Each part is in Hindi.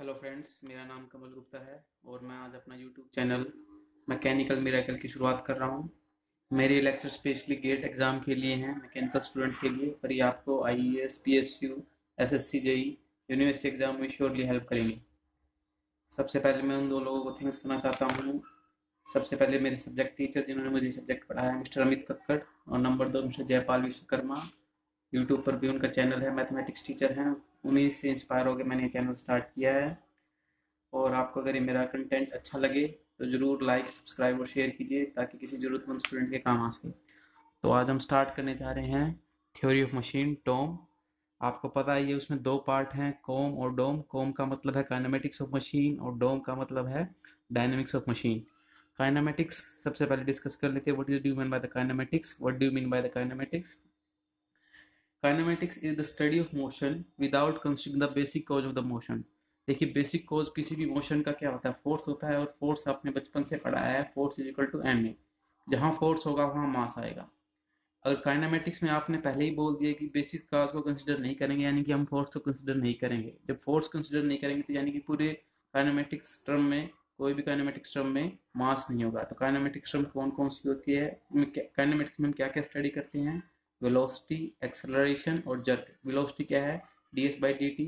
हेलो फ्रेंड्स मेरा नाम कमल गुप्ता है और मैं आज अपना यूट्यूब चैनल मैकेनिकल मेराकल की शुरुआत कर रहा हूँ। मेरे लेक्चर स्पेशली गेट एग्ज़ाम के लिए हैं मैकेनिकल स्टूडेंट के लिए, पर ये आपको I E S P S U S S C JE university exam में श्योरली हेल्प करेंगे। सबसे पहले मैं उन दो लोगों को थैंक्स करना चाहता हूँ। सबसे पहले मेरे सब्जेक्ट टीचर जिन्होंने मुझे सब्जेक्ट पढ़ाया मिस्टर अमित कक्कड़ और नंबर दो मिस्टर जयपाल विश्वकर्मा। यूट्यूब पर भी उनका चैनल है मैथमेटिक्स टीचर हैं। उन्हीं से इंस्पायर होकर मैंने ये चैनल स्टार्ट किया है। और आपको अगर ये मेरा कंटेंट अच्छा लगे तो ज़रूर लाइक सब्सक्राइब और शेयर कीजिए, ताकि किसी ज़रूरतमंद स्टूडेंट के काम आ सके। तो आज हम स्टार्ट करने जा रहे हैं थ्योरी ऑफ़ मशीन टोम आपको पता ही है उसमें दो पार्ट हैं कोम और डोम कोम का मतलब है काइनामेटिक्स ऑफ़ मशीन और डोम का मतलब है डायनेमिक्स ऑफ़ मशीन काइनामेटिक्स सबसे पहले डिस्कस कर लेते हैं what is do mean by the kinematics what do mean by the kinematics kinematics is the study of motion without considering the basic cause of the motion देखिए बेसिक कॉज किसी भी मोशन का क्या होता है? फोर्स होता है और फोर्स आपने बचपन से पढ़ाया है। Force is equal to M A जहाँ फोर्स होगा, वहाँ मास आएगा। अगर काइनामेटिक्स में आपने पहले ही बोल दिया कि बेसिक कॉज को कंसिडर नहीं करेंगे, यानी कि हम फोर्स को कंसिडर नहीं करेंगे। जब फोर्स कंसिडर नहीं करेंगे तो यानी कि पूरे काइनामेटिक्स टर्म में, कोई भी काइनामेटिक्स टर्म में मास नहीं होगा। तो काइनामेटिक्स टर्म कौन कौन सी होती है? काइनामेटिक्स में हम क्या क्या स्टडी करते हैं? वेलोसिटी, एक्सेलरेशन और जर्क। वेलोसिटी क्या है? D S by D T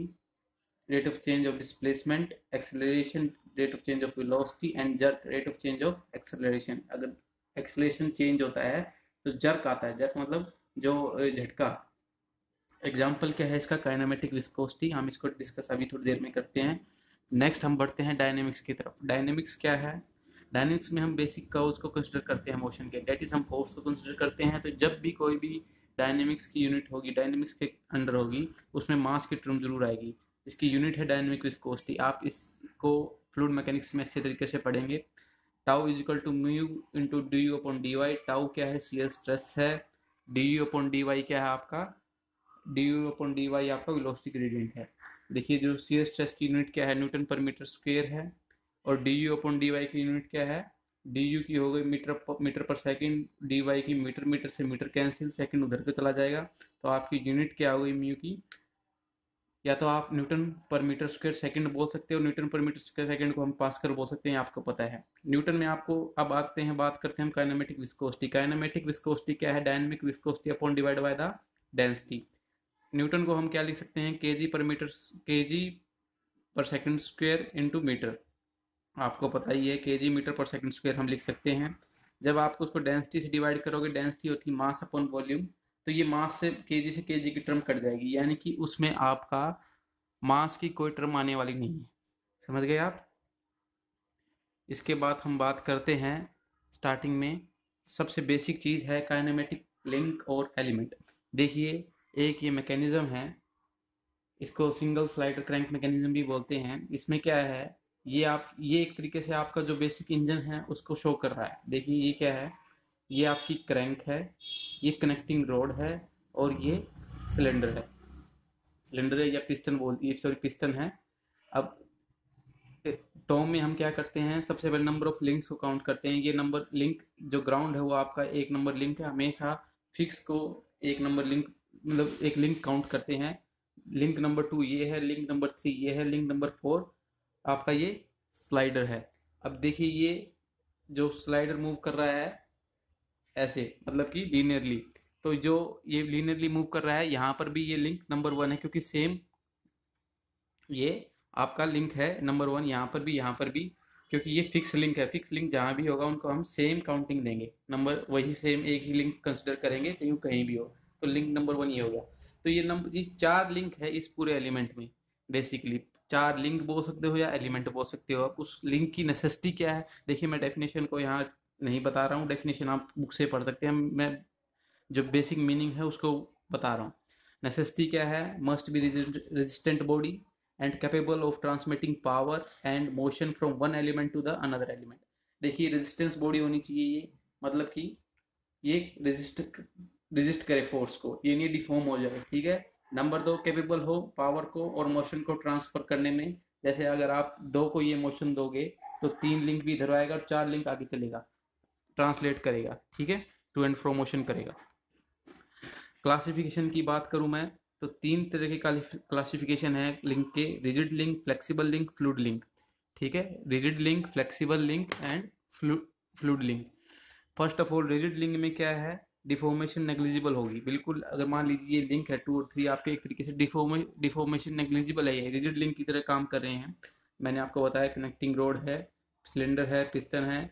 rate of change of displacement acceleration rate of change of velocity and jerk rate of change of acceleration अगर एक्सेलरेशन चेंज होता है तो जर्क आता है। जर्क मतलब जो झटका। एग्ज़ाम्पल क्या है इसका? काइनामेटिक विस्कोसिटी हम इसको डिस्कस अभी थोड़ी देर में करते हैं। नेक्स्ट हम बढ़ते हैं डायनेमिक्स की तरफ़। डायनेमिक्स क्या है? डायनेमिक्स में हम बेसिक का को कंसिडर करते हैं मोशन के। डेट इज़ हम फोर्स को कंसिडर करते हैं। तो जब भी कोई भी डायनेमिक्स की यूनिट होगी डायनेमिक्स के अंडर होगी, उसमें मास की टर्म ज़रूर आएगी। इसकी यूनिट है डायनेमिक विस्कोसिटी आप इसको फ्लूड मैकेनिक्स में अच्छे तरीके से पढ़ेंगे। Tau is equal to mu into D U upon D Y tau क्या है? सी स्ट्रेस है। D U upon D Y क्या है आपका? D U upon D Y आपका वेलोसिटी ग्रेडियंट है। देखिए, जो सी स्ट्रेस की यूनिट क्या है? न्यूटन पर मीटर स्क्वेयर है। और D U upon D Y की यूनिट क्या है? डी यू की हो गई मीटर मीटर पर सेकंड डी वाई की मीटर मीटर से मीटर कैंसिल सेकंड उधर को चला जाएगा। तो आपकी यूनिट क्या हो गई म्यू की? या तो आप न्यूटन पर मीटर स्क्वायर सेकंड बोल सकते हो, न्यूटन पर मीटर स्क्वायर सेकंड को हम पास कर बोल सकते हैं आपको पता है। न्यूटन में आपको अब आते हैं, बात करते हैं हम काइनामेटिक विस्कोसिटी काइनामेटिक विस्कोसिटी क्या है? Dynamic viscosity upon divide by the density newton को हम क्या लिख सकते हैं? के जी पर मीटर के जी पर सेकेंड स्क्वेयर इंटू मीटर आपको पता ही है के जी मीटर पर सेकंड स्क्वेयर हम लिख सकते हैं। जब आप उसको डेंसिटी से डिवाइड करोगे डेंसिटी होती है मास अपॉन वॉल्यूम तो ये मास से के जी से के जी की टर्म कट जाएगी। यानी कि उसमें आपका मास की कोई टर्म आने वाली नहीं है। समझ गए आप? इसके बाद हम बात करते हैं स्टार्टिंग में। सबसे बेसिक चीज़ है काइनेमेटिक लिंक और एलिमेंट देखिए, एक ये मैकेनिज़्म है, इसको सिंगल स्लाइडर क्रैंक मैकेनिज्म भी बोलते हैं। इसमें क्या है? ये आप, ये एक तरीके से आपका जो बेसिक इंजन है, उसको शो कर रहा है। देखिए, ये क्या है? ये आपकी क्रैंक है, ये कनेक्टिंग रोड है, और ये सिलेंडर है। सिलेंडर है या पिस्टन बोल, ये सॉरी पिस्टन है। अब टॉम में हम क्या करते हैं? सबसे पहले नंबर ऑफ़ लिंक्स को काउंट करते हैं। ये नंबर लिंक जो ग्राउंड है, वो आपका एक नंबर लिंक है। हमेशा फिक्स को एक नंबर लिंक मतलब एक लिंक काउंट करते हैं। लिंक नंबर टू ये है लिंक नंबर थ्री ये है लिंक नंबर फोर आपका ये स्लाइडर है। अब देखिए ये जो स्लाइडर मूव कर रहा है, ऐसे मतलब कि लीनियरली तो जो ये लीनियरली मूव कर रहा है, यहाँ पर भी ये लिंक नंबर वन है, क्योंकि सेम ये आपका लिंक है नंबर वन यहाँ पर भी, यहाँ पर भी, क्योंकि ये फिक्स लिंक है। फिक्स लिंक जहाँ भी होगा, उनको हम सेम काउंटिंग देंगे। नंबर वही सेम एक ही लिंक कंसिडर करेंगे, चाहे कहीं भी हो। तो लिंक नंबर वन ये होगा तो ये नंबर ये चार लिंक है इस पूरे एलिमेंट में बेसिकली चार लिंक बोल सकते हो या एलिमेंट बोल सकते हो। आप उस लिंक की नेसेसिटी क्या है? देखिए, मैं डेफिनेशन को यहाँ नहीं बता रहा हूँ। डेफिनेशन आप बुक से पढ़ सकते हैं। मैं जो बेसिक मीनिंग है, उसको बता रहा हूँ। नेसेसिटी क्या है? Must be resistant body and capable of transmitting power and motion from one element to the another element देखिए रेजिस्टेंस बॉडी होनी चाहिए ये। मतलब कि ये रेजिस्ट रेजिस्ट करे फोर्स को। ये नहीं डिफॉर्म हो जाए, ठीक है? नंबर दो केपेबल हो पावर को और मोशन को ट्रांसफ़र करने में। जैसे अगर आप दो को ये मोशन दोगे तो तीन लिंक भी इधर आएगा और चार लिंक आगे चलेगा। ट्रांसलेट करेगा, ठीक है? टू एंड फ्रो मोशन करेगा। क्लासिफिकेशन की बात करूँ मैं तो तीन तरह के क्लासिफिकेशन है लिंक के। Rigid link flexible link fluid link ठीक है? Rigid link flexible link and flu fluid link first of all rigid link में क्या है? डिफॉर्मेशन नेग्लिजिबल होगी। बिल्कुल, अगर मान लीजिए ये लिंक है टू और थ्री आपके एक तरीके से डिफॉर्मे, डिफॉर्मेशन नेग्लिजिबल है ये रिजिड लिंक की तरह काम कर रहे हैं। मैंने आपको बताया कनेक्टिंग रोड है सिलेंडर है पिस्टन है,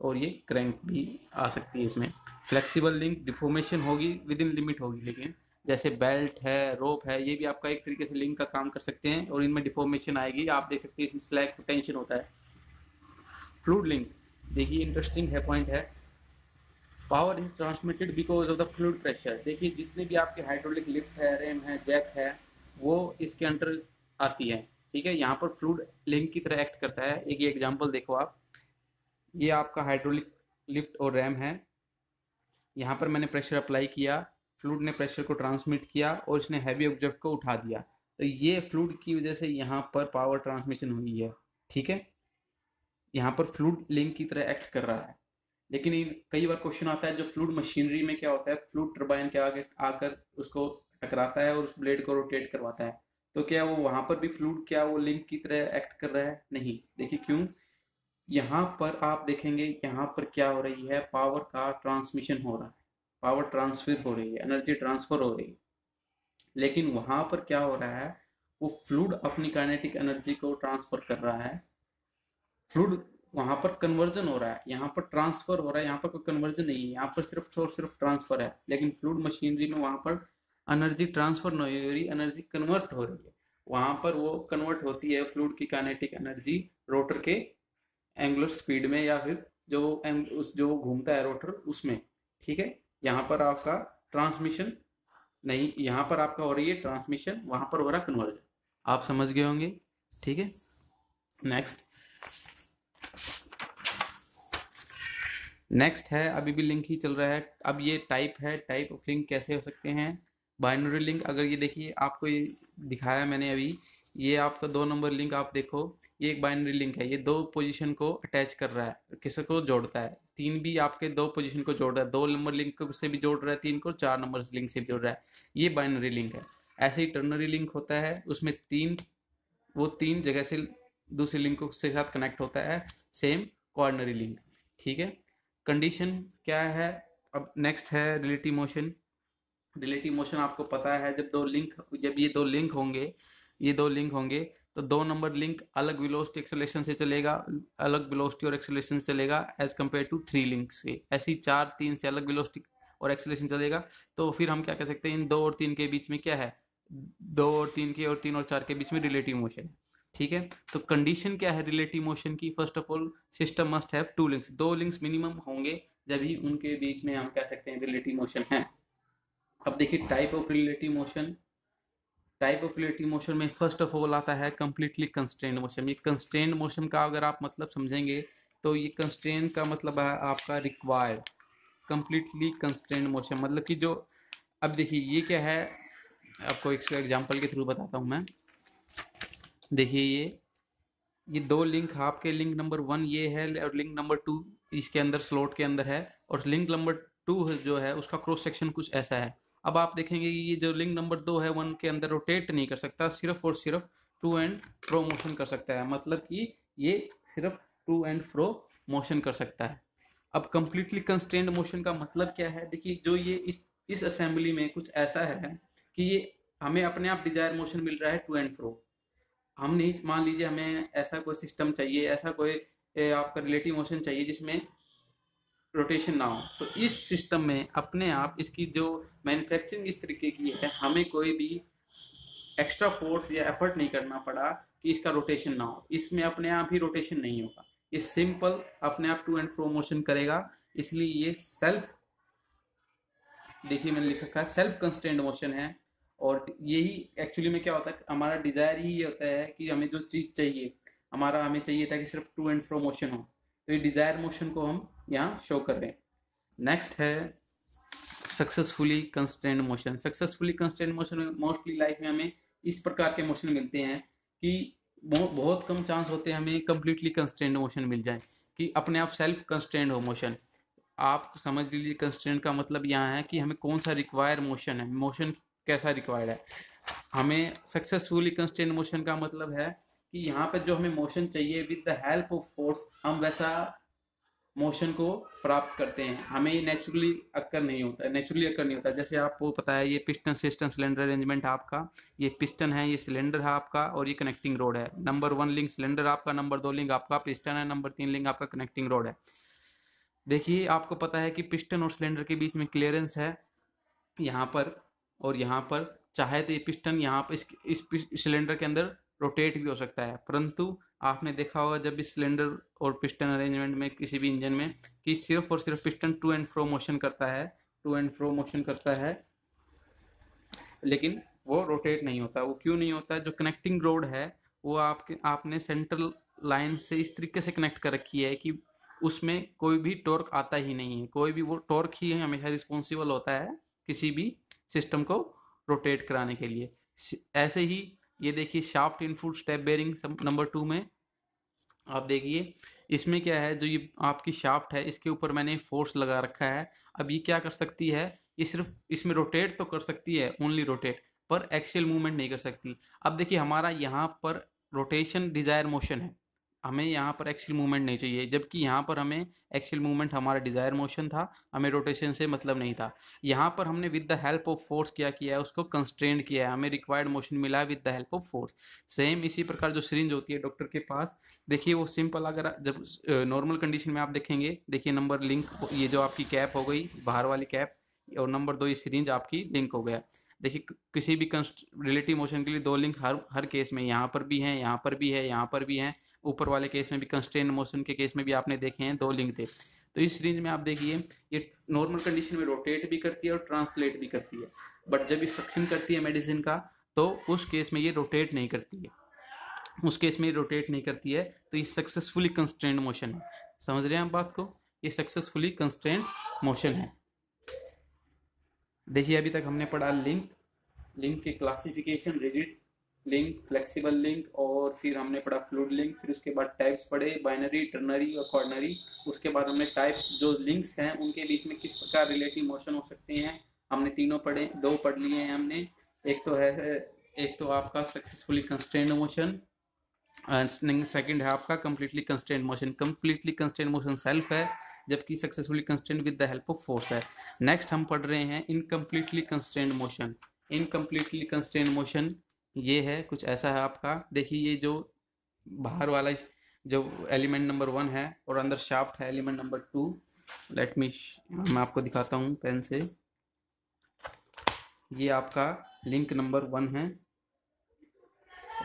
और ये क्रैंक भी आ सकती है इसमें। फ्लेक्सिबल लिंक डिफॉर्मेशन होगी विद इन लिमिट होगी, लेकिन जैसे बेल्ट है रोप है, ये भी आपका एक तरीके से लिंक का काम कर सकते हैं और इनमें डिफॉर्मेशन आएगी। आप देख सकते हैं इसमें स्लैग टेंशन होता है। फ्लूड लिंक देखिए इंटरेस्टिंग है पॉइंट है। Power is transmitted because of the fluid pressure. देखिए, जितने भी आपके हाइड्रोलिक लिफ्ट है, रेम है, जैक है, वो इसके अंडर आती है, ठीक है? यहाँ पर फ्लूड लिंक की तरह एक्ट करता है। एक एग्ज़ाम्पल देखो आप। ये आपका हाइड्रोलिक लिफ्ट और रैम है। यहाँ पर मैंने प्रेशर अप्लाई किया, फ्लूड ने प्रेशर को ट्रांसमिट किया और इसने हैवी ऑब्जेक्ट को उठा दिया। तो ये फ्लूड की वजह से यहाँ पर पावर ट्रांसमिशन हुई है, ठीक है? यहाँ पर फ्लूड लिंक की तरह एक्ट कर रहा है। लेकिन कई बार क्वेश्चन आता है जो फ्लूड मशीनरी में क्या होता है फ्लूड टर्बाइन के आगे आकर उसको टकराता है और उस ब्लेड को रोटेट करवाता है। तो क्या वो वहाँ पर भी फ्लूड क्या वो लिंक की तरह एक्ट कर रहा है? नहीं। देखिए क्यों? यहाँ पर आप देखेंगे, यहाँ पर क्या हो रही है पावर का ट्रांसमिशन हो रहा है। पावर ट्रांसफ़र हो रही है एनर्जी ट्रांसफ़र हो रही है। लेकिन वहाँ पर क्या हो रहा है, वो फ्लूड अपनी काइनेटिक एनर्जी को ट्रांसफ़र कर रहा है। फ्लूड वहाँ पर कन्वर्जन हो रहा है, यहाँ पर ट्रांसफ़र हो रहा है, यहाँ पर कोई कन्वर्जन नहीं है, यहाँ पर सिर्फ़ और सिर्फ़ ट्रांसफ़र है, लेकिन फ्लूड मशीनरी में वहाँ पर एनर्जी ट्रांसफ़र नहीं हो रही एनर्जी कन्वर्ट हो रही है। वहाँ पर वो कन्वर्ट होती है फ्लूड की काइनेटिक एनर्जी रोटर के एंगुलर स्पीड में या फिर जो उस, जो घूमता है रोटर उसमें, ठीक है? यहाँ पर आपका ट्रांसमिशन नहीं, यहाँ पर आपका हो रही है ट्रांसमिशन वहाँ पर हो रहा कन्वर्जन आप समझ गए होंगे, ठीक है? नेक्स्ट नेक्स्ट है, अभी भी लिंक ही चल रहा है। अब ये टाइप है टाइप ऑफ़ लिंक कैसे हो सकते हैं? बाइनरी लिंक अगर ये देखिए, आपको ये दिखाया मैंने अभी, ये आपका दो नंबर लिंक आप देखो, ये एक बाइनरी लिंक है, ये दो पोजीशन को अटैच कर रहा है किसी को जोड़ता है? तीन भी आपके दो पोजीशन को जोड़ रहा है, दो नंबर लिंक से भी जोड़ रहा है तीन को, चार नंबर लिंक से भी जोड़ रहा है, ये बाइनरी लिंक है। ऐसे ही टर्नरी लिंक होता है, उसमें तीन, वो तीन जगह से दूसरे लिंक से साथ कनेक्ट होता है सेम कॉर्नरी लिंक ठीक है? कंडीशन क्या है? अब नेक्स्ट है रिलेटिव मोशन रिलेटिव मोशन आपको पता है, जब दो लिंक जब ये दो लिंक होंगे, ये दो लिंक होंगे तो दो नंबर लिंक अलग विलोसिटी एक्सेलेशन से चलेगा, अलग विलोसिटी और एक्सेलेशन से चलेगा as compare to three link से। ऐसी चार, तीन से अलग विलोसिटी और एक्सेलेशन चलेगा तो फिर हम क्या कह सकते हैं, इन दो और तीन के बीच में क्या है? दो और तीन के और तीन और चार के बीच में रिलेटिव मोशन ठीक है? तो कंडीशन क्या है रिलेटिव मोशन की? First of all system must have two links दो लिंक्स मिनिमम होंगे जब ही उनके बीच में हम कह सकते हैं रिलेटिव मोशन है। अब देखिए type of relative motion type of relative motion में फ़र्स्ट ऑफ़ ऑल आता है कंप्लीटली कंस्ट्रेंड मोशन ये कंस्ट्रेंड मोशन का अगर आप मतलब समझेंगे तो ये कंस्ट्रेंड का मतलब है आपका रिक्वायर्ड कंप्लीटली कंस्ट्रेंड मोशन मतलब कि जो, अब देखिए, ये क्या है? आपको एक एग्जांपल के थ्रू बताता हूँ मैं। देखिए ये ये दो लिंक आपके लिंक नंबर वन ये है और लिंक नंबर टू इसके अंदर स्लॉट के अंदर है और लिंक नंबर टू जो है उसका क्रॉस सेक्शन कुछ ऐसा है। अब आप देखेंगे ये जो लिंक नंबर दो है वन के अंदर रोटेट नहीं कर सकता, सिर्फ़ और सिर्फ़ टू एंड फ्रो मोशन कर सकता है। मतलब कि ये सिर्फ़ टू एंड फ्रो मोशन कर सकता है। अब कंप्लीटली कंस्टेंट मोशन का मतलब क्या है? देखिए जो ये इस इस असेंबली में कुछ ऐसा है कि ये हमें अपने आप डिज़ायर मोशन मिल रहा है टू एंड फ्रो हम नहीं, मान लीजिए हमें ऐसा कोई सिस्टम चाहिए, ऐसा कोई आपका रिलेटिव मोशन चाहिए जिसमें रोटेशन ना हो। तो इस सिस्टम में अपने आप इसकी जो मैन्युफैक्चरिंग इस तरीके की है, हमें कोई भी एक्स्ट्रा फोर्स या एफर्ट नहीं करना पड़ा कि इसका रोटेशन ना हो। इसमें अपने आप ही रोटेशन नहीं होगा। ये सिंपल अपने आप टू एंड फ्रो मोशन करेगा। इसलिए ये सेल्फ देखिए मैंने लिखा है सेल्फ कंस्टेंट मोशन है। और यही एक्चुअली में क्या होता है हमारा डिज़ायर ही ये होता है कि हमें जो चीज़ चाहिए, हमारा, हमें चाहिए था कि सिर्फ़ टू एंड फ्रो मोशन हो। तो ये डिज़ायर मोशन को हम यहाँ शो कर रहे हैं। नेक्स्ट है successfully constant motion successfully constant motion mostly life में हमें इस प्रकार के मोशन मिलते हैं कि बहुत कम चांस होते हैं हमें कम्प्लीटली कंस्टेंट मोशन मिल जाए, कि अपने आप सेल्फ कंस्टेंट हो मोशन आप समझ लीजिए कंस्टेंट का मतलब यहाँ है कि हमें कौन सा रिक्वायर मोशन है। मोशन कैसा रिक्वायर्ड है? हमें सक्सेसफुली कंस्टेंट मोशन का मतलब है कि यहाँ पे जो हमें मोशन चाहिए with the help of force हम वैसा मोशन को प्राप्त करते हैं। हमें ये नेचुरली अक्कर नहीं होता नेचुरली अक्कर नहीं होता। जैसे आपको पता है, ये पिस्टन सिस्टम सिलेंडर अरेंजमेंट आपका, ये पिस्टन है, ये सिलेंडर है आपका, और ये कनेक्टिंग रोड है। नंबर वन लिंक सिलेंडर आपका नंबर दो लिंक आपका पिस्टन है नंबर तीन लिंक आपका कनेक्टिंग रोड है। देखिए, आपको पता है कि पिस्टन और सिलेंडर के बीच में क्लियरेंस है। यहाँ पर और यहाँ पर चाहे तो ये पिस्टन यहाँ पर इस, इस सिलेंडर के अंदर रोटेट भी हो सकता है। परंतु आपने देखा होगा जब इस सिलेंडर और पिस्टन अरेंजमेंट में किसी भी इंजन में कि सिर्फ़ और सिर्फ़ piston to and fro motion करता है टू एंड फ्रो मोशन करता है लेकिन वो रोटेट नहीं होता। वो क्यों नहीं होता? जो कनेक्टिंग रोड है वो आपके आपने सेंट्रल लाइन से इस तरीके से कनेक्ट कर रखी है कि उसमें कोई भी टॉर्क आता ही नहीं है। कोई भी वो टॉर्क ही हमेशा रिस्पॉन्सिबल होता है किसी भी सिस्टम को रोटेट कराने के लिए। ऐसे ही ये देखिए, shaft in foot step bearing number two में। आप देखिए, इसमें क्या है, जो ये आपकी शाफ्ट है, इसके ऊपर मैंने फोर्स लगा रखा है। अब ये क्या कर सकती है, ये सिर्फ़ इसमें रोटेट तो कर सकती है, ओनली रोटेट, पर एक्शियल मूवमेंट नहीं कर सकती। अब देखिए, हमारा यहाँ पर रोटेशन डिज़ायर मोशन है। हमें यहाँ पर एक्सियल मूवमेंट नहीं चाहिए, जबकि यहाँ पर हमें एक्सियल मूवमेंट हमारा डिज़ायर मोशन था, हमें रोटेशन से मतलब नहीं था। यहाँ पर हमने with the help of force क्या किया है, उसको कंस्ट्रेंड किया है, हमें रिक्वायर्ड मोशन मिला है with the help of force same इसी प्रकार जो सिरिंज होती है डॉक्टर के पास, देखिए वो सिंपल अगर जब नॉर्मल कंडीशन में आप देखेंगे, देखिए नंबर लिंक ये जो आपकी कैप हो गई, बाहर वाली कैप और नंबर दो ये सिरिंज आपकी लिंक हो गया। देखिए किसी भी रिलेटिव मोशन के लिए दो लिंक हर हर केस में, यहाँ पर भी हैं, यहाँ पर भी है, यहाँ पर भी हैं। ऊपर वाले केस में भी कंस्टेंट मोशन के केस में भी आपने देखे हैं, दो लिंक थे। तो इस रेंज में आप देखिए, ये नॉर्मल कंडीशन में रोटेट भी करती है और ट्रांसलेट भी करती है। बट जब ये सक्शन करती है मेडिसिन का तो उस केस में ये रोटेट नहीं करती है। उस केस में ये रोटेट नहीं करती है तो ये सक्सेसफुली कंस्टेंट मोशन है। समझ रहे हैं आप बात को? ये सक्सेसफुली कंस्टेंट मोशन है। देखिए, अभी तक हमने पढ़ा लिंक लिंक के classification rigid link flexible link और फिर हमने पढ़ा फ्लूड लिंक फिर उसके बाद टाइप्स पढ़े बाइनरी टर्नरी और कॉर्नरी उसके बाद हमने टाइप जो लिंक्स हैं, उनके बीच में किस प्रकार रिलेटिव मोशन हो सकते हैं, हमने तीनों पढ़े, दो पढ़ लिए हैं हमने। एक तो है, एक तो आपका सक्सेसफुली कंस्टेंट मोशन सेकंड है आपका completely constant motion completely constant motion self है, जबकि successfully constant with the help of force है। नेक्स्ट हम पढ़ रहे हैं incompletely constant motion incompletely constant motion ये है, कुछ ऐसा है आपका? देखिए, ये जो बाहर वाला जो एलिमेंट नंबर वन है और अंदर शाफ्ट है element number two, let me मैं आपको दिखाता हूँ पेन से। ये आपका लिंक नंबर वन है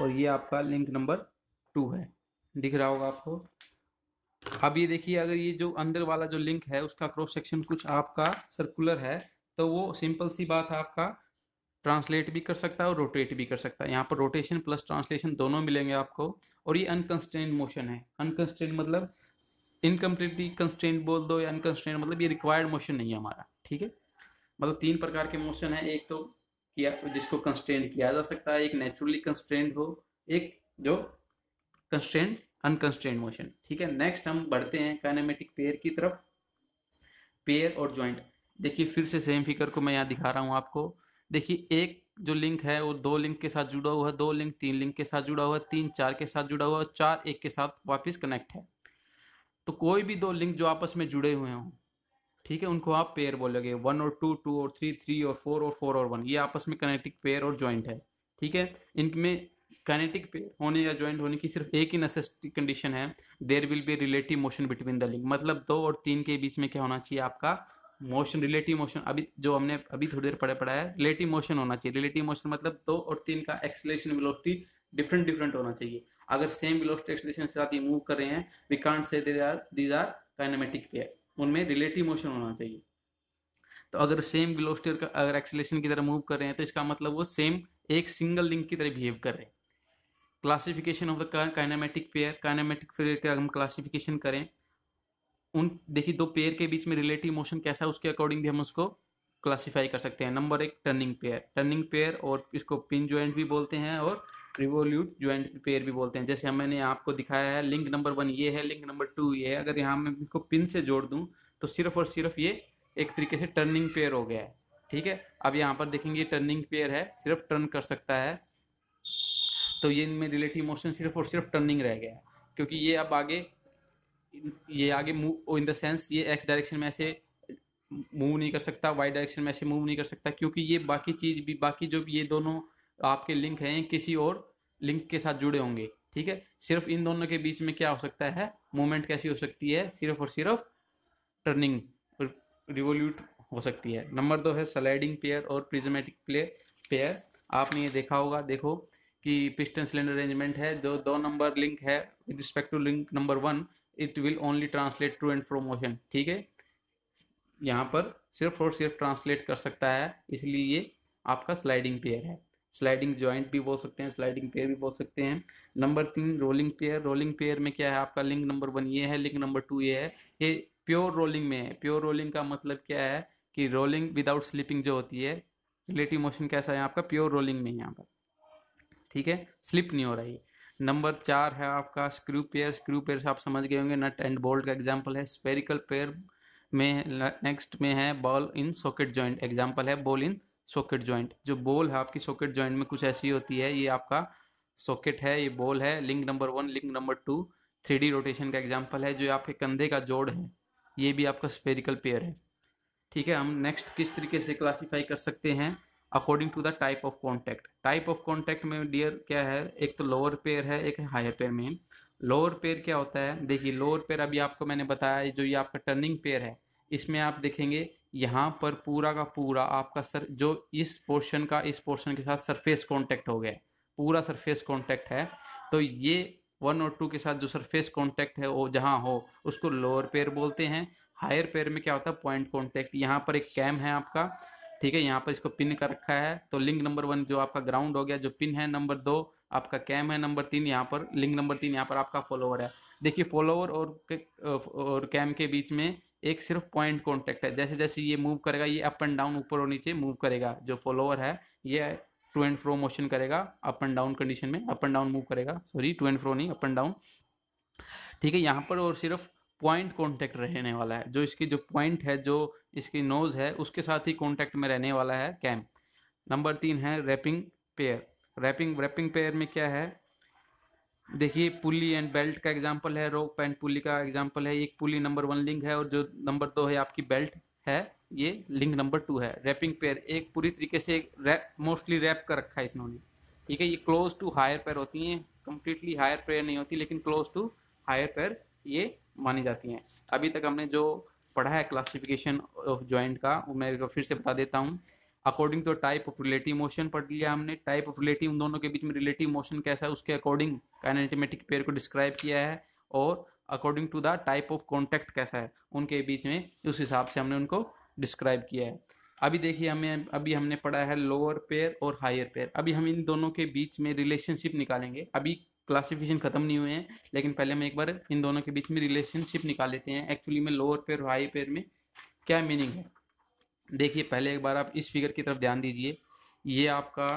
और ये आपका लिंक नंबर टू है। दिख रहा होगा आपको? अब ये देखिए, अगर ये जो अंदर वाला जो लिंक है, उसका क्रॉस सेक्शन कुछ आपका सर्कुलर है तो वो सिंपल सी बात है आपका ट्रांसलेट भी कर सकता है और रोटेट भी कर सकता है। यहाँ पर रोटेशन प्लस ट्रांसलेशन दोनों मिलेंगे आपको और ये अनकंस्टेंट मोशन है। अनकंस्टेंट मतलब इनकम्प्लीटली कंस्टेंट बोल दो या अनकंस्टेंट मतलब ये रिक्वायर्ड मोशन नहीं है हमारा, ठीक है? मतलब तीन प्रकार के मोशन है, एक तो किया, जिसको कंस्टेंट किया जा सकता है, एक नेचुरली कंस्टेंट हो, एक जो कंस्टेंट अनकंस्टेंट मोशन ठीक है? नेक्स्ट हम बढ़ते हैं काइनेमेटिक पेयर की तरफ़। पेयर और ज्वाइंट देखिए फिर से सेम फिगर को मैं यहाँ दिखा रहा हूँ आपको। देखिए, एक जो लिंक है, वो दो लिंक के साथ जुड़ा हुआ है, दो लिंक तीन लिंक के साथ जुड़ा हुआ है, तीन चार के साथ जुड़ा हुआ है चार एक के साथ वापस कनेक्ट है। तो कोई भी दो लिंक जो आपस में जुड़े हुए हों, ठीक है, उनको आप पेयर बोलोगे। वन और टू टू और थ्री थ्री और फोर और फोर और वन ये आपस में कनेक्टिक पेयर और ज्वाइंट है, ठीक है? इनमें कनेटिक पेयर होने या ज्वाइंट होने की सिर्फ़ एक ही नेसेसिटी कंडीशन है। There will be relative motion between the link मतलब दो और तीन के बीच में क्या होना चाहिए आपका? मोशन रिलेटिव मोशन अभी जो हमने अभी थोड़ी देर पढ़े पढ़ा है रिलेटिव मोशन होना चाहिए। रिलेटिव मोशन मतलब दो और तीन का एक्सलेशन वेलोसिटी डिफरेंट डिफरेंट होना चाहिए। अगर सेम वेलोसिटी एक्सलेशन के साथ ये मूव कर रहे हैं we can't say these are kinematic pair उनमें रिलेटिव मोशन होना चाहिए। तो अगर सेम वेलोसिटी का, अगर एक्सलेशन की तरह मूव कर रहे हैं तो इसका मतलब वो सेम एक सिंगल लिंक की तरह बिहेव कर रहे हैं। Classification of the kinematic pair kinematic pair का हम क्लासिफिकेशन करें उन, देखिए, दो पेयर के बीच में रिलेटिव मोशन कैसा है, उसके अकॉर्डिंग भी हम उसको क्लासीफाई कर सकते हैं। नंबर एक टर्निंग पेयर टर्निंग पेयर और इसको पिन ज्वाइंट भी बोलते हैं और रिवोल्यूट ज्वाइंट पेयर भी बोलते हैं। जैसे मैंने आपको दिखाया है लिंक नंबर वन ये है लिंक नंबर टू ये है। अगर यहाँ मैं इसको पिन से जोड़ दूँ तो सिर्फ़ और सिर्फ़ ये एक तरीके से टर्निंग पेयर हो गया है, ठीक है? अब यहाँ पर देखेंगे टर्निंग पेयर है, सिर्फ़ टर्न कर सकता है। तो ये इनमें रिलेटिव मोशन सिर्फ़ और सिर्फ़ टर्निंग रह गया है, क्योंकि ये अब आगे ये आगे मूव इन द सेंस ये एक्स डायरेक्शन में ऐसे मूव नहीं कर सकता वाई डायरेक्शन में ऐसे मूव नहीं कर सकता, क्योंकि ये बाकी चीज़ भी, बाकी जो भी ये दोनों आपके लिंक हैं, किसी और लिंक के साथ जुड़े होंगे, ठीक है? सिर्फ़ इन दोनों के बीच में क्या हो सकता है? मूवमेंट कैसी हो सकती है? सिर्फ़ और सिर्फ़ टर्निंग रिवोल्यूट हो सकती है। नंबर दो है स्लाइडिंग पेयर और प्रिजमेटिक प्लेयर पेयर आपने ये देखा होगा, देखो कि पिस्टन सिलेंडर अरेंजमेंट है, जो दो नंबर लिंक है with respect to link number one it will only translate to and fro motion, ठीक है? यहाँ पर सिर्फ़ और सिर्फ़ ट्रांसलेट कर सकता है, इसलिए ये आपका स्लाइडिंग पेयर है। स्लाइडिंग ज्वाइंट भी बोल सकते हैं, स्लाइडिंग पेयर भी बोल सकते हैं। नंबर तीन, रोलिंग पेयर। रोलिंग पेयर में क्या है? आपका लिंक नंबर वन ये है, लिंक नंबर टू ये है। ये प्योर रोलिंग में है। प्योर रोलिंग का मतलब क्या है कि रोलिंग विदाउट स्लिपिंग जो होती है, रिलेटिव मोशन कैसा है आपका? प्योर रोलिंग में यहाँ पर, ठीक है? स्लिप नहीं हो रही नंबर चार है आपका स्क्रू पेयर। स्क्रू पेयर से आप समझ गए होंगे, नट एंड बोल्ट का एग्ज़ाम्पल है। स्पेरिकल पेयर में नेक्स्ट में है ball in socket joint example है बॉल इन सॉकेट जॉइंट जो बॉल है आपकी सॉकेट जॉइंट में कुछ ऐसी होती है, ये आपका सॉकेट है, ये बॉल है। Link number one link number two three rotation का एग्ज़ाम्पल है। जो आपके कंधे का जोड़ है, ये भी आपका स्पेरिकल पेयर है। ठीक है, हम नेक्स्ट किस तरीके से क्लासीफाई कर सकते हैं? According to the type of contact type of contact में डियर क्या है? एक तो लोअर पेयर है, एक हायर पेयर में लोअर पेयर क्या होता है? देखिए लोअर पेयर अभी आपको मैंने बताया, जो ये आपका टर्निंग पेयर है, इसमें आप देखेंगे, यहाँ पर पूरा का पूरा आपका सर, जो इस पोर्शन का, इस पोर्शन के साथ सरफेस कांटेक्ट हो गया पूरा सरफेस कांटेक्ट है। तो ये वन और टू के साथ जो सरफेस कांटेक्ट है, वो जहाँ हो, उसको लोअर पेयर बोलते हैं। हायर पेयर में क्या होता है? पॉइंट कांटेक्ट यहाँ पर एक कैम है आपका। ठीक है, यहाँ पर इसको पिन कर रखा है। तो लिंक नंबर वन जो आपका ग्राउंड हो गया, जो पिन है नंबर दो, आपका कैम है नंबर तीन, यहाँ पर लिंक नंबर तीन, यहाँ पर आपका फॉलोवर है। देखिए फॉलोवर और और कैम के बीच में एक सिर्फ़ पॉइंट कॉन्टेक्ट है। जैसे जैसे ये मूव करेगा, ये अप एंड डाउन ऊपर और नीचे मूव करेगा। जो फॉलोवर है, ये टू एंड फ्रो मोशन करेगा अप एंड डाउन कंडीशन में अप एंड डाउन मूव करेगा। सॉरी टू एंड फ्रो नहीं अप एंड डाउन ठीक है, यहाँ पर और सिर्फ़ पॉइंट कॉन्टेक्ट रहने वाला है, जो इसकी जो पॉइंट है, जो इसकी नोज़ है, उसके साथ ही कॉन्टेक्ट में रहने वाला है कैम। नंबर तीन है wrapping pair. Wrapping wrapping pair में क्या है? देखिए, पुली एंड बेल्ट का एग्जांपल है, रोप एंड पुली का एग्जांपल है, एक पुली नंबर वन लिंक है और जो नंबर दो है, आपकी बेल्ट है, ये लिंक नंबर टू है। रैपिंग पेयर, एक पूरी तरीके से रैप, मोस्टली रैप कर रखा है इसने। ठीक है, ये क्लोज टू हायर पेयर होती हैं कंप्लीटली हायर पेयर नहीं होती, लेकिन क्लोज टू हायर पेयर ये मानी जाती हैं। अभी तक हमने जो पढ़ा है क्लासिफिकेशन ऑफ़ जॉइंट का, वो मैं फिर से बता देता हूँ। According to type of relative motion पढ़ लिया हमने। टाइप ऑफ़ रिलेटिव उन दोनों के बीच में रिलेटिव मोशन कैसा है, उसके अकॉर्डिंग काइनेटिमेटिक पेयर को डिस्क्राइब किया है और according to the type of contact कैसा है, उनके बीच में उस हिसाब से हमने उनको डिस्क्राइब किया है। अभी देखिए हमें, अभी हमने पढ़ा है लोअर पेयर और हायर पेयर अभी हम इन दोनों के बीच में रिलेशनशिप निकालेंगे। अभी क्लासिफिकेशन खत्म नहीं हुए हैं, लेकिन पहले हम एक बार इन दोनों के बीच में रिलेशनशिप निकाल लेते हैं। एक्चुअली में लोअर पेयर और हाई पेयर में क्या मीनिंग है? देखिए, पहले एक बार आप इस फिगर की तरफ़ ध्यान दीजिए। ये आपका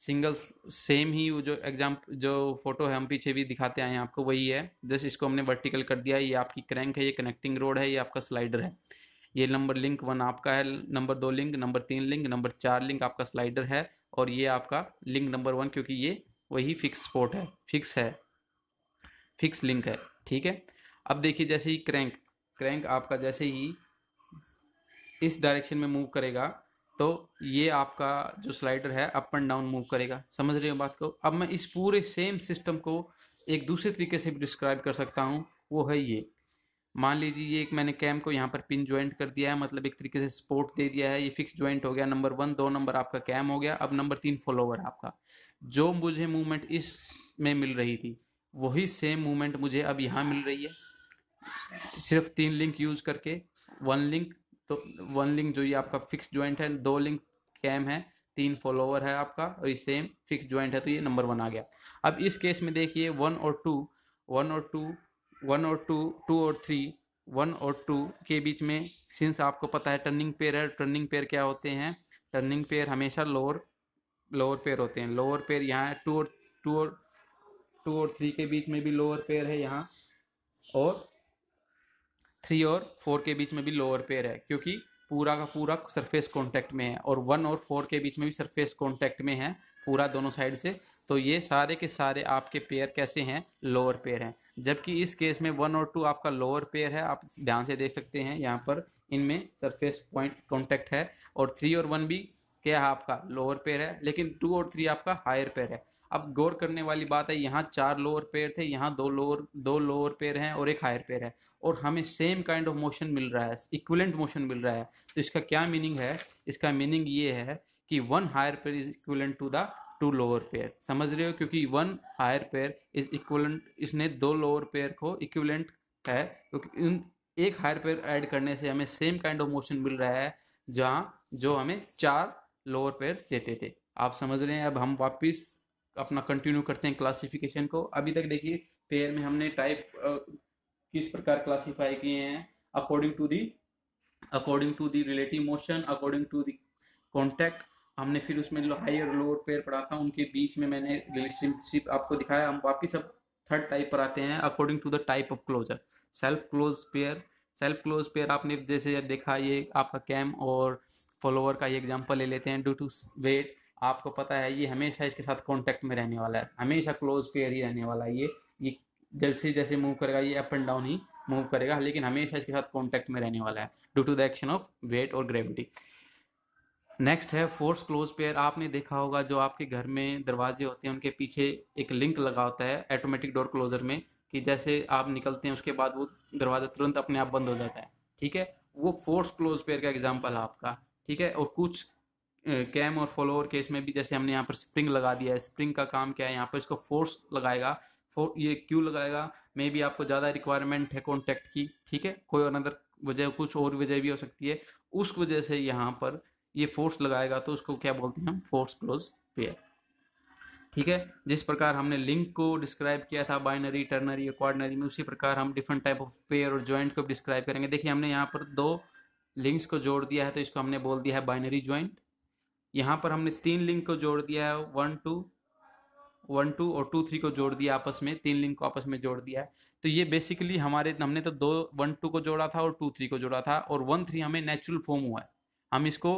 सिंगल सेम ही वो जो एग्ज़ाम जो फ़ोटो है, हम पीछे भी दिखाते आए हैं आपको, वही है। जस्ट इसको हमने वर्टिकल कर दिया, ये आपकी क्रैंक है, ये कनेक्टिंग रोड है, ये आपका स्लाइडर है। ये नंबर लिंक वन आपका है नंबर दो लिंक नंबर तीन लिंक नंबर चार लिंक आपका स्लाइडर है, और ये आपका लिंक नंबर वन क्योंकि ये वही फिक्स स्पोर्ट है फिक्स है फिक्स लिंक है, ठीक है? अब देखिए जैसे ही क्रैंक क्रैंक आपका जैसे ही इस डायरेक्शन में मूव करेगा तो ये आपका जो स्लाइडर है अप एंड डाउन मूव करेगा। समझ रहे हो बात को? अब मैं इस पूरे सेम सिस्टम को एक दूसरे तरीके से भी डिस्क्राइब कर सकता हूँ। वो है ये। मान लीजिए ये एक मैंने कैम को यहाँ पर पिन ज्वाइंट कर दिया है मतलब एक तरीके से सपोर्ट दे दिया है। ये फिक्स ज्वाइंट हो गया। नंबर वन दो नंबर आपका कैम हो गया। अब नंबर तीन फॉलोवर आपका। जो मुझे मूवमेंट इस में मिल रही थी, वही सेम मूवमेंट मुझे अब यहाँ मिल रही है। सिर्फ़ तीन लिंक यूज़ करके वन लिंक तो वन लिंक जो ये आपका फिक्स ज्वाइंट है, दो लिंक कैम है, तीन फॉलोवर है आपका, और ये सेम फिक्स ज्वाइंट है तो ये नंबर वन आ गया। अब इस केस में देखिए वन और टू वन और टू वन और टू टू और थ्री वन और टू के बीच में सिंस आपको पता है टर्निंग पेयर है टर्निंग पेयर क्या होते हैं? टर्निंग पेयर हमेशा लोअर लोअर पेयर होते हैं। लोअर पेयर यहाँ है टू और टू और टू और थ्री के बीच में भी लोअर पेयर है यहाँ। और थ्री और फोर के बीच में भी लोअर पेयर है, क्योंकि पूरा का पूरा सरफेस कांटेक्ट में है और वन और फोर के बीच में भी सरफेस कांटेक्ट में है पूरा दोनों साइड से। तो ये सारे के सारे आपके पेयर कैसे हैं? लोअर पेयर हैं। जबकि इस केस में वन और टू आपका लोअर पेयर है, आप ध्यान से देख सकते हैं, यहाँ पर इनमें सरफेस पॉइंट कॉन्टैक्ट है और थ्री और वन भी क्या है आपका लोअर पेयर है, लेकिन टू और थ्री आपका हायर पेयर है। अब गौर करने वाली बात है, यहाँ चार लोअर पेयर थे, यहाँ दो लोअर दो लोअर पेयर हैं और एक हायर पेयर है। और हमें सेम काइंड ऑफ़ मोशन मिल रहा है इक्वलेंट मोशन मिल रहा है। तो इसका क्या मीनिंग है? इसका मीनिंग ये है कि one higher pair is equivalent to the two lower pair समझ रहे हो? क्योंकि one higher pair is equivalent इसने दो लोअर पेयर को इक्वलेंट है, क्योंकि उन एक हायर पेयर ऐड करने से हमें सेम काइंड ऑफ़ मोशन मिल रहा है, जहाँ, जो हमें चार लोअर पेयर देते थे। आप समझ रहे हैं, अब हम वापस अपना कंटिन्यू करते हैं क्लासिफिकेशन को। अभी तक देखिए पेयर में हमने टाइप किस प्रकार क्लासीफाई किए हैं? According to the according to the relative motion according to the contact हमने फिर उसमें हाई और लोअर पेयर पढ़ा था। उनके बीच में मैंने रिलेशनशिप आपको दिखाया। हम वापिस अब थर्ड टाइप पर आते हैं according to the type of closure self close pair self close pair आपने जैसे देखा, ये आपका कैम और फॉलोअर का ये एग्जांपल ले लेते हैं ड्यू टू वेट आपको पता है ये हमेशा इसके साथ कांटेक्ट में रहने वाला है, हमेशा क्लोज पेयर ही रहने वाला है ये ये जैसे जैसे मूव करेगा, ये अप एंड डाउन ही मूव करेगा, लेकिन हमेशा इसके साथ कॉन्टैक्ट में रहने वाला है due to the action of weight और ग्रेविटी नेक्स्ट है फोर्स क्लोज पेयर आपने देखा होगा जो आपके घर में दरवाजे होते हैं, उनके पीछे एक लिंक लगा होता है ऑटोमेटिक डोर क्लोजर में, कि जैसे आप निकलते हैं, उसके बाद वो दरवाज़ा तुरंत अपने आप बंद हो जाता है, ठीक है? वो फोर्स क्लोज पेयर का एग्ज़ाम्पल है आपका। ठीक है? और कुछ कैम और फॉलोअर केस में भी जैसे हमने यहाँ पर स्प्रिंग लगा दिया है। स्प्रिंग का काम क्या है? यहाँ पर इसको फोर्स लगाएगा। फो ये क्यों लगाएगा? मे भी आपको ज़्यादा रिक्वायरमेंट है कॉन्टैक्ट की, ठीक है? कोई अनदर वजह, कुछ और वजह भी हो सकती है। उस वजह से यहाँ पर ये फोर्स लगाएगा तो उसको क्या बोलते हैं हम? फोर्स क्लोज पेयर ठीक है? जिस प्रकार हमने लिंक को डिस्क्राइब किया था बाइनरी टर्नरी क्वार्डनरी में, उसी प्रकार हम डिफरेंट टाइप ऑफ़ पेयर और ज्वाइंट को डिस्क्राइब करेंगे। देखिए, हमने यहाँ पर दो लिंक्स को जोड़ दिया है तो इसको हमने बोल दिया है बाइनरी ज्वाइंट। यहाँ पर हमने तीन लिंक को जोड़ दिया है, वन, टू वन, टू और टू, थ्री को जोड़ दिया आपस में, तीन लिंक को आपस में जोड़ दिया है। तो ये बेसिकली हमारे, हमने तो दो, वन, टू को जोड़ा था और टू, थ्री को जोड़ा था और वन, थ्री हमें नेचुरल फॉर्म हुआ है। हम इसको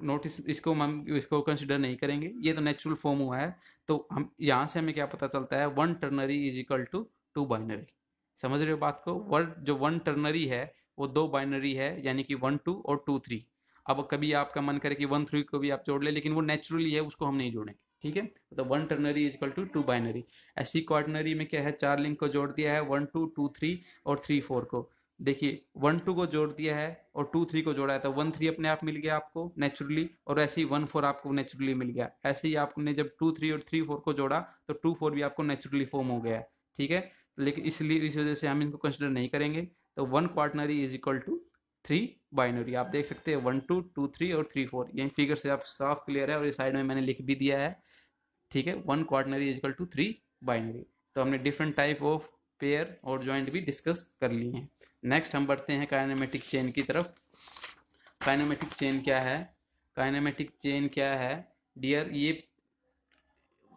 नोटिस इसको हम, इसको कंसिडर नहीं करेंगे, ये तो नेचुरल फॉर्म हुआ है। तो हम, यहाँ से हमें क्या पता चलता है, one ternary is equal to two binary समझ रहे हो बात को? वर्ड जो वन टर्नरी है वो दो बाइनरी है, यानी कि वन, टू और टू, थ्री। अब कभी आपका मन करे कि वन, थ्री को भी आप जोड़ ले, लेकिन वो नेचुरली है, उसको हम नहीं जोड़ेंगे ठीक है? तो one ternary is equal two two binary ऐसी क्वार्टनरी में क्या है? चार लिंक को जोड़ दिया है, वन, टू टू, थ्री और थ्री, फोर को। देखिए, वन, टू को जोड़ दिया है और टू, थ्री को जोड़ा है तो वन, थ्री अपने आप मिल गया आपको नेचुरली और ऐसे ही वन, फोर आपको नेचुरली मिल गया। ऐसे ही आपने जब टू, थ्री और थ्री, फोर को जोड़ा तो टू, फोर भी आपको नेचुरली फॉर्म हो गया, ठीक है? लेकिन इसलिए, इस वजह से हम इनको कंसिडर नहीं करेंगे। तो one quaternary is equal to three binary आप देख सकते हैं वन टू टू थ्री और थ्री फोर यही फिगर से आप साफ़ क्लियर है और इस साइड में मैंने लिख भी दिया है। ठीक है? One quaternary is equal to three binary तो हमने डिफरेंट टाइप ऑफ़ पेयर और ज्वाइंट भी डिस्कस कर लिए हैं। नेक्स्ट हम बढ़ते हैं काइनेमेटिक चेन की तरफ़। काइनेमेटिक चेन क्या है? काइनेमेटिक चेन क्या है? डियर ये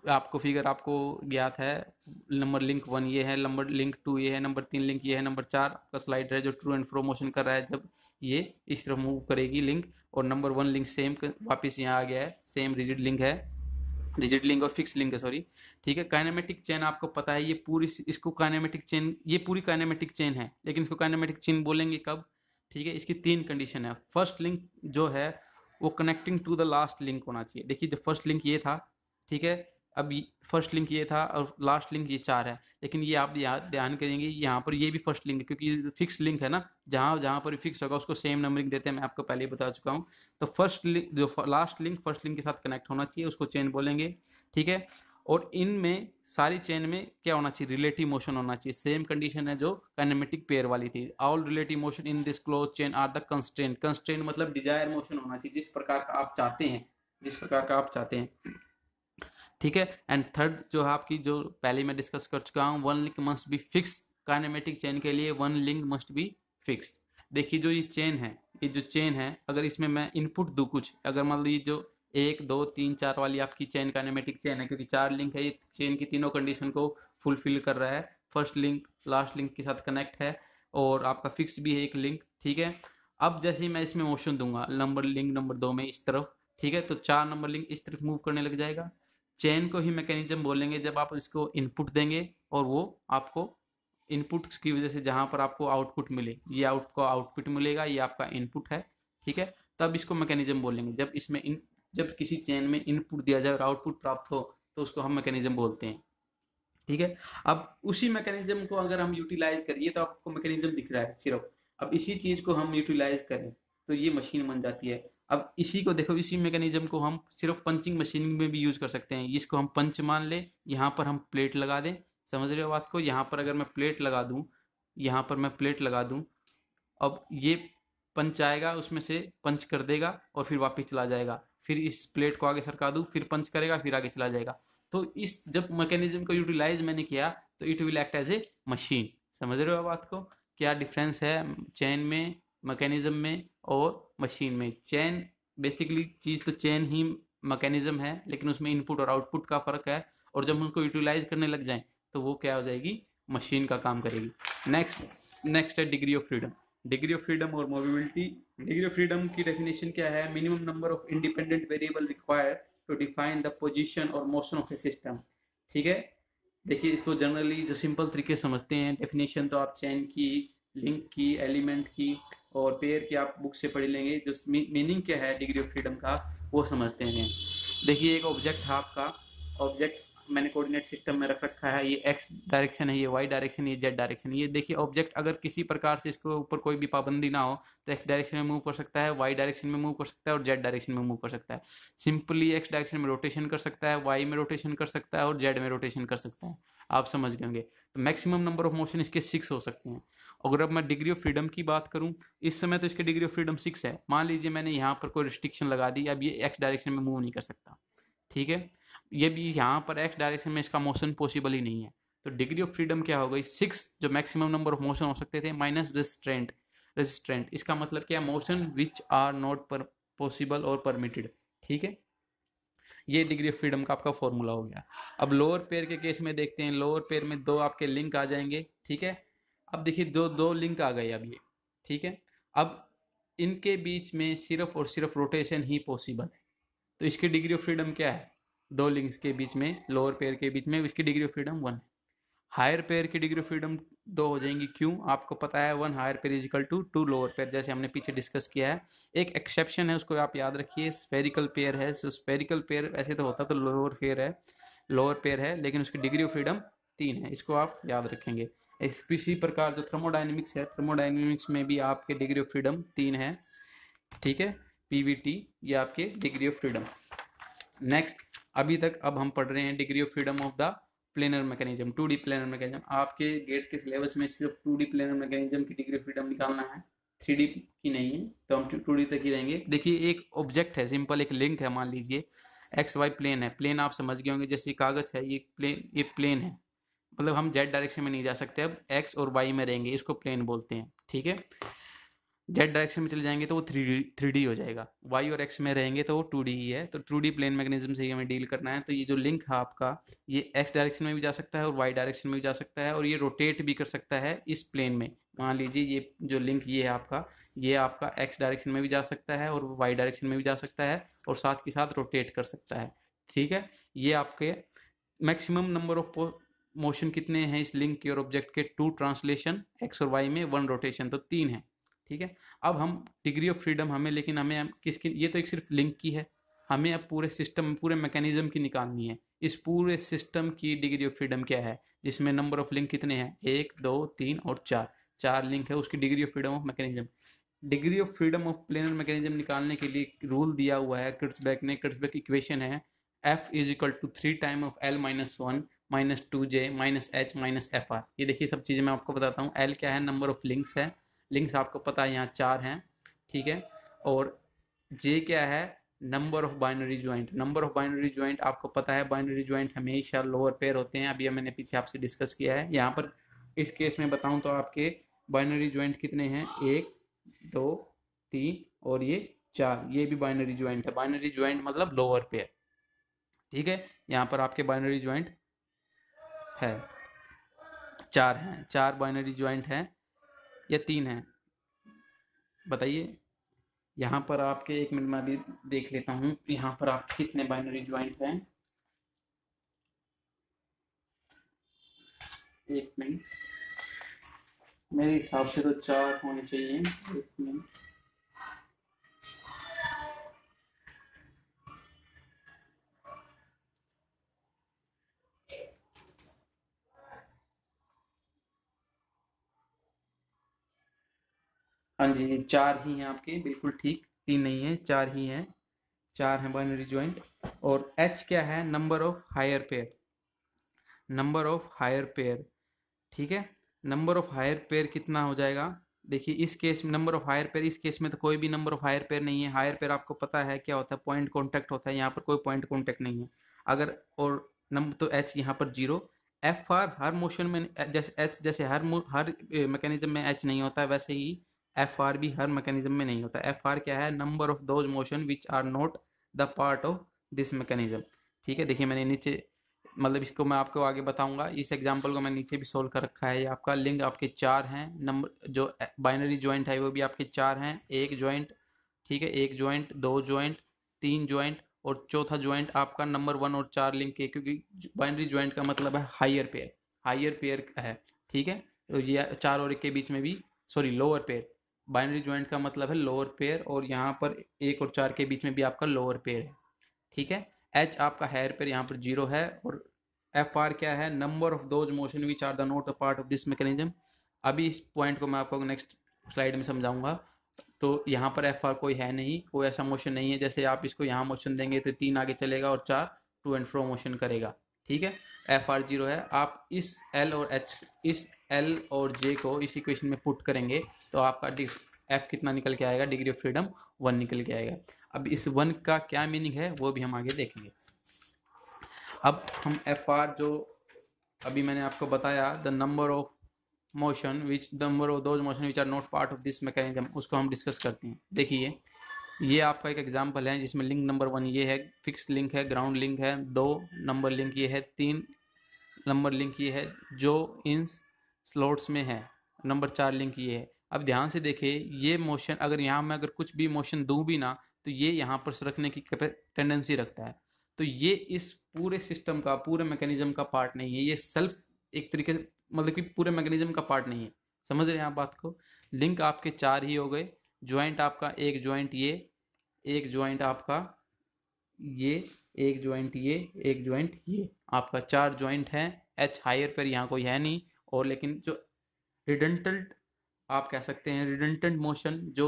आपको फिगर आपको ज्ञात है, नंबर लिंक वन ये है, नंबर लिंक टू ये है, नंबर तीन लिंक ये है, नंबर चार का स्लाइड है जो ट्रू एंड फ्रो मोशन कर रहा है, जब ये इस तरफ़ मूव करेगी लिंक और नंबर वन लिंक सेम वापस यहाँ आ गया है सेम रिजिड लिंक है रिजिड लिंक और फिक्स लिंक है सॉरी ठीक है काइनेमेटिक चेन आपको पता है, ये पूरी इसको काइनेमेटिक चेन ये पूरी काइनेमेटिक चेन है, लेकिन इसको काइनेमेटिक चेन बोलेंगे कब, ठीक है, इसकी तीन कंडीशन है फ़र्स्ट लिंक जो है, वो connecting to the last link होना चाहिए, देखिए जो फ़र्स्ट लिंक ये था, ठीक है अब फ़र्स्ट लिंक ये था और लास्ट लिंक ये चार है। लेकिन ये आप ध्यान करेंगे, यहाँ पर ये भी फ़र्स्ट लिंक है, क्योंकि फिक्स लिंक है ना, जहाँ जहाँ पर फिक्स होगा, उसको सेम नंबरिंग देते हैं, मैं आपको पहले ही बता चुका हूँ। तो फ़र्स्ट लिंक जो लास्ट लिंक फ़र्स्ट लिंक के साथ कनेक्ट होना चाहिए, उसको चेन बोलेंगे, ठीक है? और इनमें, सारी चेन में क्या होना चाहिए? रिलेटिव मोशन होना चाहिए। सेम कंडीशन है जो काइनेमेटिक पेयर वाली थी। All relative motion in this close chain are the constraint constraint मतलब डिज़ायर मोशन होना चाहिए, जिस प्रकार का आप चाहते हैं, जिस प्रकार का आप चाहते हैं। ठीक है? एंड थर्ड जो है आपकी जो पहले मैं डिस्कस कर चुका हूँ one link must be fix kinematic chain के लिए one link must be fix देखिए जो ये चेन है, ये जो चेन है, अगर इसमें मैं इनपुट दूँ कुछ, अगर मान लीजिए जो एक, दो, तीन, चार वाली आपकी चेन काइनेमेटिक चेन है, क्योंकि चार लिंक है, ये चेन की तीनों कंडीशन को फुलफिल कर रहा है। फ़र्स्ट लिंक लास्ट लिंक के साथ कनेक्ट है, और आपका फिक्स भी है एक लिंक ठीक है? अब जैसे ही मैं इसमें मोशन दूँगा नंबर लिंक नंबर दो में इस तरफ़, ठीक है? तो चार नंबर लिंक इस तरफ़ मूव करने लग जाएगा। चेन को ही मैकेनिज्म बोलेंगे जब आप इसको इनपुट देंगे और वो आपको इनपुट की वजह से जहाँ पर आपको आउटपुट मिले, ये आउट को आउटपुट मिलेगा, ये आपका इनपुट है, ठीक है? तब इसको मैकेनिज्म बोलेंगे। जब इसमें इन, जब किसी चैन में इनपुट दिया जाए और आउटपुट प्राप्त हो तो उसको हम मैकेनिज्म बोलते हैं, ठीक है? अब उसी मैकेनिज्म को अगर हम यूटिलाइज करिए तो आपको मैकेनिज्म दिख रहा है, सिर्फ़। अब इसी चीज़ को हम यूटिलाइज करें तो ये मशीन बन जाती है। अब इसी को देखो, इसी मैकेनिज्म को हम सिर्फ़ पंचिंग मशीन में भी यूज़ कर सकते हैं। इसको हम पंच मान ले, यहाँ पर हम प्लेट लगा दें। समझ रहे हो बात को? यहाँ पर अगर मैं प्लेट लगा दूँ, यहाँ पर मैं प्लेट लगा दूँ, अब ये पंच आएगा, उसमें से पंच कर देगा और फिर वापस चला जाएगा। फिर इस प्लेट को आगे सरका दूँ, फिर पंच करेगा, फिर आगे चला जाएगा। तो इस जब मैकेनिज्म को यूटिलाइज मैंने किया तो it will act as a machine समझ रहे हो बात को? क्या डिफरेंस है चैन में मैकेनिज्म में और मशीन में। चैन बेसिकली चीज़ तो चैन ही मैकेनिज्म है, लेकिन उसमें इनपुट और आउटपुट का फ़र्क है, और जब उनको यूटिलाइज करने लग जाएँ तो वो क्या हो जाएगी? मशीन का काम करेगी। नेक्स्ट नेक्स्ट है degree of freedom degree of freedom और मोबिलिटी डिग्री ऑफ़ फ्रीडम की डेफिनेशन क्या है? Minimum number of independent variable required to define the position और मोशन ऑफ़ ए सिस्टम ठीक है? देखिए, इसको जनरली जो सिंपल तरीके समझते हैं डेफिनेशन तो आप चैन की लिंक की एलिमेंट की और पेयर की आप बुक से पढ़ लेंगे, जो मीनिंग क्या है डिग्री ऑफ़ फ्रीडम का, वो समझते हैं। देखिए, एक ऑब्जेक्ट था आपका ऑब्जेक्ट मैंने कोऑर्डिनेट सिस्टम में रख रखा है, ये एक्स डायरेक्शन है, ये वाई डायरेक्शन है ये जेड डायरेक्शन ये देखिए ऑब्जेक्ट अगर किसी प्रकार से इसके ऊपर कोई भी पाबंदी ना हो तो एक्स डायरेक्शन में मूव कर सकता है वाई डायरेक्शन में मूव कर सकता है और जेड डायरेक्शन में मूव कर सकता है। सिंपली एक्स डायरेक्शन में रोटेशन कर सकता है वाई में रोटेशन कर सकता है और जेड में रोटेशन कर सकता है। आप समझ गए होंगे। तो मैक्सिमम नंबर ऑफ़ मोशन इसके सिक्स हो सकते हैं। अगर अब मैं डिग्री ऑफ़ फ्रीडम की बात करूँ, इस समय तो इसके डिग्री ऑफ़ फ्रीडम सिक्स है। मान लीजिए मैंने यहाँ पर कोई रिस्ट्रिक्शन लगा दी, अब ये एक्स डायरेक्शन में मूव नहीं कर सकता। ठीक है? ये भी यहाँ पर एक्स डायरेक्शन में इसका मोशन पॉसिबल ही नहीं है। तो डिग्री ऑफ़ फ्रीडम क्या हो गई? सिक्स जो मैक्सिमम नंबर ऑफ़ मोशन हो सकते थे माइनस रेजिस्ट्रेंट रेजिस्ट्रेंट इसका मतलब क्या मोशन विच आर नॉट पर पॉसिबल और परमिटेड ठीक है? ये डिग्री ऑफ़ फ्रीडम का आपका फॉर्मूला हो गया। अब लोअर पेयर के केस में देखते हैं। लोअर पेयर में दो आपके लिंक आ जाएँगे। ठीक है? अब देखिए, दो दो लिंक आ गए अब ये। ठीक है? अब इनके बीच में सिर्फ़ और सिर्फ़ रोटेशन ही पॉसिबल है। तो इसकी डिग्री ऑफ़ फ्रीडम क्या है? दो लिंग्स के बीच में लोअर पेयर के बीच में इसकी डिग्री ऑफ़ फ्रीडम वन है। हायर पेयर की डिग्री ऑफ़ फ्रीडम दो हो जाएँगी, क्यों? आपको पता है one higher pair is equal to two lower pair जैसे हमने पीछे डिस्कस किया है। एक एक्सेप्शन है, उसको आप याद रखिए स्पेरिकल पेयर है। सो स्पेरिकल पेयर ऐसे तो होता तो लोअर पेयर है लोअर पेयर है, लेकिन उसकी डिग्री ऑफ़ फ्रीडम तीन है। इसको आप याद रखेंगे। इस इसी प्रकार जो थर्मोडाइनमिक्स है थर्मोडाइनमिक्स में भी आपके डिग्री ऑफ़ फ्रीडम तीन है। ठीक है? पीवीटी ये आपके डिग्री ऑफ़ फ्रीडम नेक्स्ट अभी तक अब हम पढ़ रहे हैं degree of freedom of the planar mechanism two D planar mechanism आपके गेट के सिलेबस में सिर्फ़ टू डी प्लेनर मैकेनिज्म की डिग्री ऑफ़ फ्रीडम निकालना है थ्री डी की नहीं है तो हम टू डी तक ही रहेंगे। देखिए, एक ऑब्जेक्ट है सिंपल एक लिंक है, मान लीजिए एक्स वाई प्लेन है। प्लेन आप समझ गए होंगे, जैसे कागज़ है, ये प्लेन ये प्लेन है। मतलब हम जेड डायरेक्शन में नहीं जा सकते, अब एक्स और वाई में रहेंगे, इसको प्लेन बोलते हैं, ठीक है? जेड डायरेक्शन में चले जाएँगे तो वो थ्री थ्री डी हो जाएगा। वाई और एक्स में रहेंगे तो वो टू डी ही है। तो टू डी प्लेन मैग्नेज्म से ही हमें डील करना है। तो ये जो लिंक है आपका, ये एक्स डायरेक्शन में भी जा सकता है और वाई डायरेक्शन में भी जा सकता है और ये रोटेट भी कर सकता है इस प्लेन में। मान लीजिए ये जो लिंक ये है आपका, ये आपका एक्स डायरेक्शन में भी जा सकता है और वाई डायरेक्शन में भी जा सकता है और साथ के साथ रोटेट कर सकता है। ठीक है? ये आपके मैक्सिमम नंबर ऑफ़ मोशन कितने हैं इस लिंक के और ऑब्जेक्ट के? टू ट्रांसलेशन एक्स और वाई में वन रोटेशन तो तीन है। ठीक है? अब हम डिग्री ऑफ़ फ्रीडम हमें, लेकिन हमें किसकी, ये तो एक सिर्फ़ लिंक की है। हमें अब पूरे सिस्टम पूरे मैकेनिज्म की निकालनी है। इस पूरे सिस्टम की डिग्री ऑफ़ फ्रीडम क्या है? जिसमें नंबर ऑफ़ लिंक कितने हैं? एक, दो, तीन और चार। चार लिंक है, उसकी degree of freedom of mechanism degree of freedom of planar mechanism निकालने के लिए रूल दिया हुआ है किट्सबैक ने। किट्सबैक इक्वेशन है F is equal to three time of L minus one minus two J minus H minus F R ये देखिए सब चीज़ें मैं आपको बताता हूँ। एल क्या है? नंबर ऑफ़ लिंक्स है। लिंक्स आपको पता है, यहाँ चार हैं, ठीक है? और जे क्या है? Number of binary joint number of binary joint आपको पता है बाइनरी ज्वाइंट हमेशा लोअर पेयर होते हैं। अभी मैंने पीछे आपसे डिस्कस किया है। यहाँ पर इस केस में बताऊँ तो आपके बाइनरी ज्वाइंट कितने हैं? एक, दो, तीन और ये चार। ये भी बाइनरी ज्वाइंट है। बाइनरी ज्वाइंट मतलब लोअर पेयर ठीक है? यहाँ पर आपके बाइनरी ज्वाइंट है, चार हैं। चार बाइनरी ज्वाइंट हैं। या तीन है? बताइए। यहाँ पर आपके, एक मिनट में अभी देख लेता हूँ, यहाँ पर आपके कितने बाइनरी ज्वाइंट हैं? एक मिनट। मेरे हिसाब से तो चार होने चाहिए। एक मिनट। हाँ जी, चार ही हैं आपके, बिल्कुल ठीक, तीन नहीं है, चार ही हैं, चार हैं बाइनरी ज्वाइंट और एच क्या है? Number of higher pair number of higher pair ठीक है? नंबर ऑफ़ हायर पेयर कितना हो जाएगा? देखिए, इस केस में नंबर ऑफ़ हायर पेयर इस केस में तो कोई भी नंबर ऑफ़ हायर पेयर नहीं है। हायर पेयर आपको पता है क्या होता है? पॉइंट कॉन्टैक्ट होता है, यहाँ पर कोई पॉइंट कॉन्टैक्ट नहीं है। अगर, और नंबर तो एच यहाँ पर ज़ीरो एफ़ आर हर मोशन में, जैसे एच जैसे हर हर मैकेनिज्म में एच नहीं होता है वैसे ही एफ़ आर भी हर मैकेनिज्म में नहीं होता। एफ़ आर क्या है? Number of those motion which are not the part of this mechanism ठीक है? देखिए, मैंने नीचे मतलब इसको मैं आपको आगे बताऊँगा। इस एग्जांपल को मैं नीचे भी सोल्व कर रखा है। ये आपका लिंक आपके चार हैं। नंबर जो बाइनरी ज्वाइंट है, वो भी आपके चार हैं। एक ज्वाइंट ठीक है? एक ज्वाइंट दो ज्वाइंट तीन ज्वाइंट और चौथा ज्वाइंट आपका नंबर वन और चार लिंक के, क्योंकि बाइनरी ज्वाइंट का मतलब है हाइयर पेयर हाइयर पेयर है, ठीक है? तो ये चार और एक के बीच में भी sorry lower pair binary joint का मतलब है लोअर पेयर और यहाँ पर एक और चार के बीच में भी आपका लोअर पेयर है। ठीक है? एच आपका हायर पेयर यहाँ पर ज़ीरो है और एफ़ आर क्या है? Number of those motion which are the not a part of this mechanism अभी इस पॉइंट को मैं आपको नेक्स्ट स्लाइड में समझाऊँगा। तो यहाँ पर एफ़ आर कोई है नहीं, कोई ऐसा मोशन नहीं है जैसे आप इसको यहाँ मोशन देंगे तो तीन आगे चलेगा और चार टू एंड फ्रो मोशन करेगा। ठीक है? एफ़ आर ज़ीरो है। आप इस एल और एच इस एल और जे को इस इक्वेशन में पुट करेंगे तो आपका एफ़ कितना निकल के आएगा? डिग्री ऑफ़ फ्रीडम वन निकल के आएगा। अब इस वन का क्या मीनिंग है, वो भी हम आगे देखेंगे। अब हम एफ़ आर जो अभी मैंने आपको बताया the number of motion which number of those motion which are not part of this mechanism उसको हम डिस्कस करते हैं। देखिए ये आपका एक एग्जांपल है जिसमें लिंक नंबर वन ये है फिक्स लिंक है ग्राउंड लिंक है, दो नंबर लिंक ये है, तीन नंबर लिंक ये है, जो इन स्लॉट्स में है। नंबर चार लिंक ये है। अब ध्यान से देखें ये मोशन अगर यहाँ मैं अगर कुछ भी मोशन दूँ भी ना तो ये यहाँ पर रखने की टेंडेंसी रखता है। तो ये इस पूरे सिस्टम का, पूरे मैकेनिज्म का पार्ट नहीं है। ये सेल्फ एक तरीके से मतलब कि पूरे मैकेनिज्म का पार्ट नहीं है। समझ रहे हैं आप बात को? लिंक आपके चार ही हो गए। ज्वाइंट आपका एक ज्वाइंट ये, एक ज्वाइंट आपका ये, एक ज्वाइंट ये, एक ज्वाइंट ये। आपका चार ज्वाइंट है एच हायर पर यहाँ कोई है नहीं, और लेकिन जो रिडेंटेंट आप कह सकते हैं रिडेंटेंट मोशन जो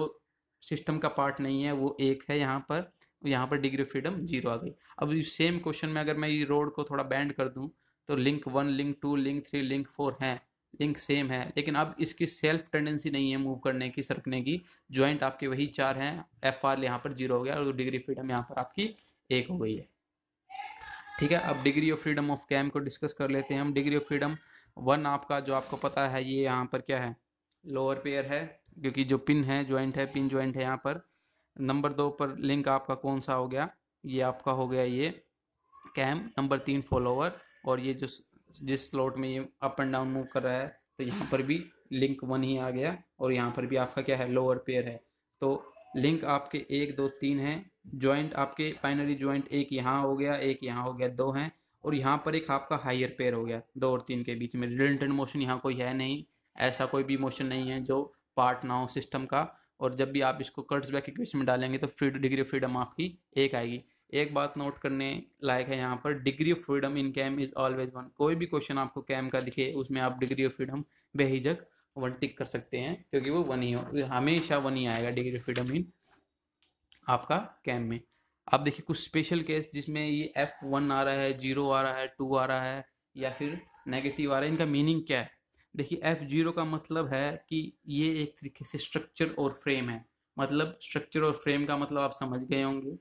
सिस्टम का पार्ट नहीं है, वो एक है यहाँ पर यहाँ पर डिग्री फ्रीडम ज़ीरो आ गई। अब इस सेम क्वेश्चन में अगर मैं ये रोड को थोड़ा बैंड कर दूँ तो link one link two link three link four हैं। लिंक सेम है। लेकिन अब इसकी सेल्फ टेंडेंसी नहीं है मूव करने की, सरकने की। ज्वाइंट आपके वही चार हैं एफ़ आर यहाँ पर ज़ीरो हो गया और डिग्री फ्रीडम यहाँ पर आपकी एक हो गई है। ठीक है, अब degree of freedom of cam को डिस्कस कर लेते हैं हम। डिग्री ऑफ़ फ्रीडम वन आपका, जो आपको पता है, ये यहाँ पर क्या है? लोअर पेयर है, क्योंकि जो पिन है ज्वाइंट है पिन ज्वाइंट है यहाँ पर। नंबर दो पर लिंक आपका कौन सा हो गया? ये आपका हो गया ये कैम नंबर तीन फॉलोवर और ये जो जिस स्लॉट में ये अप एंड डाउन मूव कर रहा है तो यहाँ पर भी लिंक वन ही आ गया और यहाँ पर भी आपका क्या है लोअर पेयर है। तो लिंक आपके एक, दो, तीन हैं ज्वाइंट आपके फाइनली ज्वाइंट एक यहाँ हो गया, एक यहाँ हो गया, दो हैं और यहाँ पर एक आपका हाइयर पेयर हो गया, दो और तीन के बीच में। रिलेटेड मोशन यहाँ कोई है नहीं, ऐसा कोई भी मोशन नहीं है जो पार्ट ना हो सिस्टम का और जब भी आप इसको कर्ट्स बैक इक्वेशन में डालेंगे तो फ्री डिग्री ऑफ़ फ्रीडम आपकी एक आएगी। एक बात नोट करने लायक है यहाँ पर degree of freedom in cam is always one कोई भी क्वेश्चन आपको कैम का दिखे, उसमें आप डिग्री ऑफ़ फ्रीडम बेहिजक वन टिक कर सकते हैं, क्योंकि वो वन ही हो। हमेशा वन ही आएगा डिग्री ऑफ़ फ्रीडम इन आपका कैम में। आप देखिए, कुछ स्पेशल केस जिसमें ये एफ़ वन आ रहा है ज़ीरो आ रहा है टू आ रहा है, या फिर नेगेटिव आ रहा है, इनका मीनिंग क्या है? देखिए एफ़ ज़ीरो का मतलब है कि ये एक तरीके से स्ट्रक्चर और फ्रेम है। मतलब स्ट्रक्चर और फ्रेम का मतलब आप समझ गए होंगे।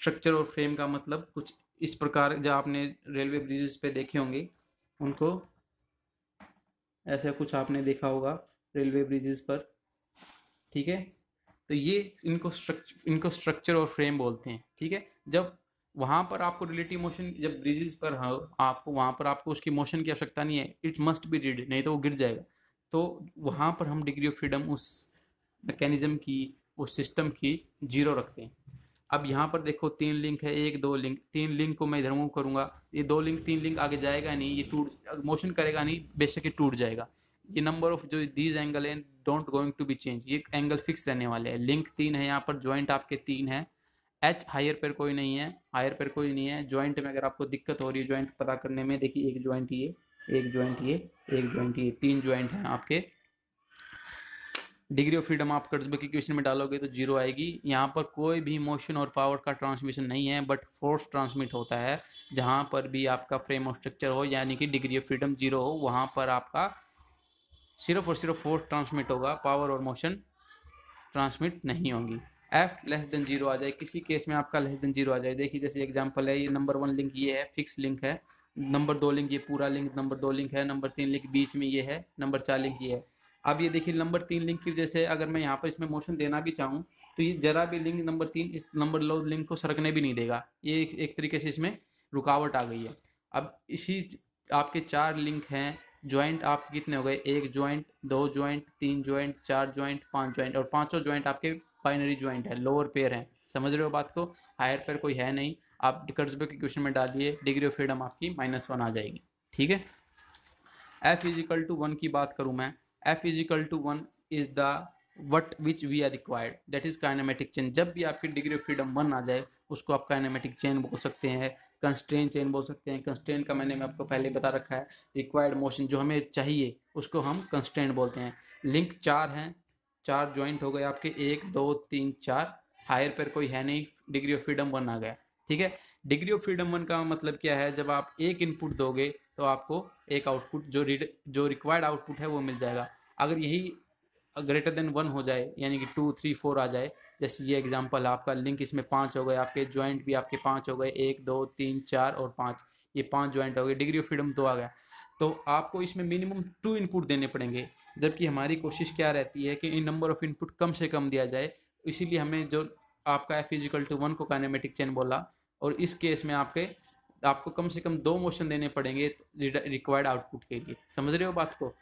स्ट्रक्चर और फ्रेम का मतलब कुछ इस प्रकार जो आपने रेलवे ब्रिजेस पे देखे होंगे, उनको ऐसा कुछ आपने देखा होगा रेलवे ब्रिजेस पर, ठीक है? तो ये इनको स्ट्रक्चर इनको स्ट्रक्चर और फ्रेम बोलते हैं, ठीक है? जब वहाँ पर आपको रिलेटिव मोशन जब ब्रिजेस पर हो, आपको, वहाँ पर आपको उसकी मोशन की आवश्यकता नहीं है इट मस्ट बी रिड नहीं तो वो गिर जाएगा। तो वहाँ पर हम डिग्री ऑफ़ फ्रीडम उस मैकेनिज्म की, उस सिस्टम की ज़ीरो रखते हैं। अब यहाँ पर देखो तीन लिंक है, एक, दो लिंक तीन लिंक को मैं इधर मूव करूँगा। ये दो लिंक तीन लिंक आगे जाएगा नहीं, ये टूट मोशन करेगा नहीं, बेशक ये टूट जाएगा। ये नंबर ऑफ़ जो दीज एंगल है don't going to be change ये एंगल फिक्स रहने वाले हैं। लिंक तीन है यहाँ पर ज्वाइंट आपके तीन है। एच हायर पर कोई नहीं है हायर पर कोई नहीं है। ज्वाइंट में अगर आपको दिक्कत हो रही है ज्वाइंट पता करने में, देखिए एक ज्वाइंट ये, एक ज्वाइंट ये, एक ज्वाइंट ये, तीन ज्वाइंट हैं आपके। डिग्री ऑफ़ फ्रीडम आप कर्जबर्ग इक्वेशन में डालोगे तो ज़ीरो आएगी। यहाँ पर कोई भी मोशन और पावर का ट्रांसमिशन नहीं है, बट फोर्स ट्रांसमिट होता है, जहाँ पर भी आपका फ्रेम ऑफ़ स्ट्रक्चर हो, यानी कि डिग्री ऑफ़ फ्रीडम ज़ीरो हो, वहाँ पर आपका सिर्फ़ और सिर्फ़ फोर्स ट्रांसमिट होगा, पावर और मोशन ट्रांसमिट नहीं होगी। एफ़ लेस देन ज़ीरो आ जाए, किसी केस में आपका लेस देन ज़ीरो आ जाए। देखिए, जैसे एग्जांपल है, ये नंबर वन लिंक ये है, फिक्स लिंक है, नंबर दो लिंक ये पूरा लिंक, नंबर दो लिंक है, नंबर तीन लिंक बीच में ये है, नंबर चार लिंक ये है। अब ये देखिए नंबर तीन लिंक की वजह से अगर मैं यहाँ पर इसमें मोशन देना भी चाहूँ तो ये जरा भी लिंक नंबर तीन इस नंबर लो लिंक को सरकने भी नहीं देगा। ये एक, एक तरीके से इसमें रुकावट आ गई है। अब इसी आपके चार लिंक हैं ज्वाइंट आपके कितने हो गए? एक ज्वाइंट दो ज्वाइंट तीन ज्वाइंट चार ज्वाइंट पाँच ज्वाइंट और पाँचों ज्वाइंट आपके बाइनरी ज्वाइंट है लोअर पेयर हैं। समझ रहे हो बात को? हायर पेयर कोई है नहीं। आप कर्जबे के क्वेश्चन में डालिए डिग्री ऑफ़ फ्रीडम आपकी माइनस वन आ जाएगी। ठीक है? एफ़ इजिकल टू वन की बात करूँ मैं F equal to one is the what which we are required that is kinematic chain जब भी आपकी डिग्री ऑफ़ फ्रीडम वन आ जाए, उसको आप काइनामेटिक चेन बोल सकते हैं कंस्ट्रेन चेन बोल सकते हैं। कंस्ट्रेन का मैंने मैं आपको पहले बता रखा है। रिक्वायर्ड मोशन जो हमें चाहिए, उसको हम कंस्ट्रेन बोलते हैं। लिंक चार हैं। चार ज्वाइंट हो गए आपके। एक, दो, तीन, चार। हायर पर कोई है नहीं। डिग्री ऑफ़ फ्रीडम वन आ गया। ठीक है? डिग्री ऑफ़ फ्रीडम वन का मतलब क्या है? जब आप एक इनपुट दोगे तो आपको एक आउटपुट जो रीड, जो रिक्वायर्ड आउटपुट है, वो मिल जाएगा। अगर यही ग्रेटर देन वन हो जाए, यानी कि टू थ्री फोर आ जाए, जैसे ये एग्जांपल आपका लिंक इसमें पाँच हो गए, आपके ज्वाइंट भी आपके पाँच हो गए, एक, दो, तीन, चार और पाँच, ये पाँच ज्वाइंट हो गए डिग्री ऑफ़ फ्रीडम दो आ गया। तो आपको इसमें मिनिमम टू इनपुट देने पड़ेंगे। जबकि हमारी कोशिश क्या रहती है कि इन नंबर ऑफ़ इनपुट कम से कम दिया जाए। इसीलिए हमें जो आपका एफ़ इजिकल टू वन को काइनेमेटिक चेन बोला और इस केस में आपके, आपको कम से कम दो मोशन देने पड़ेंगे रिक्वायर्ड आउटपुट के लिए। समझ रहे हो बात को?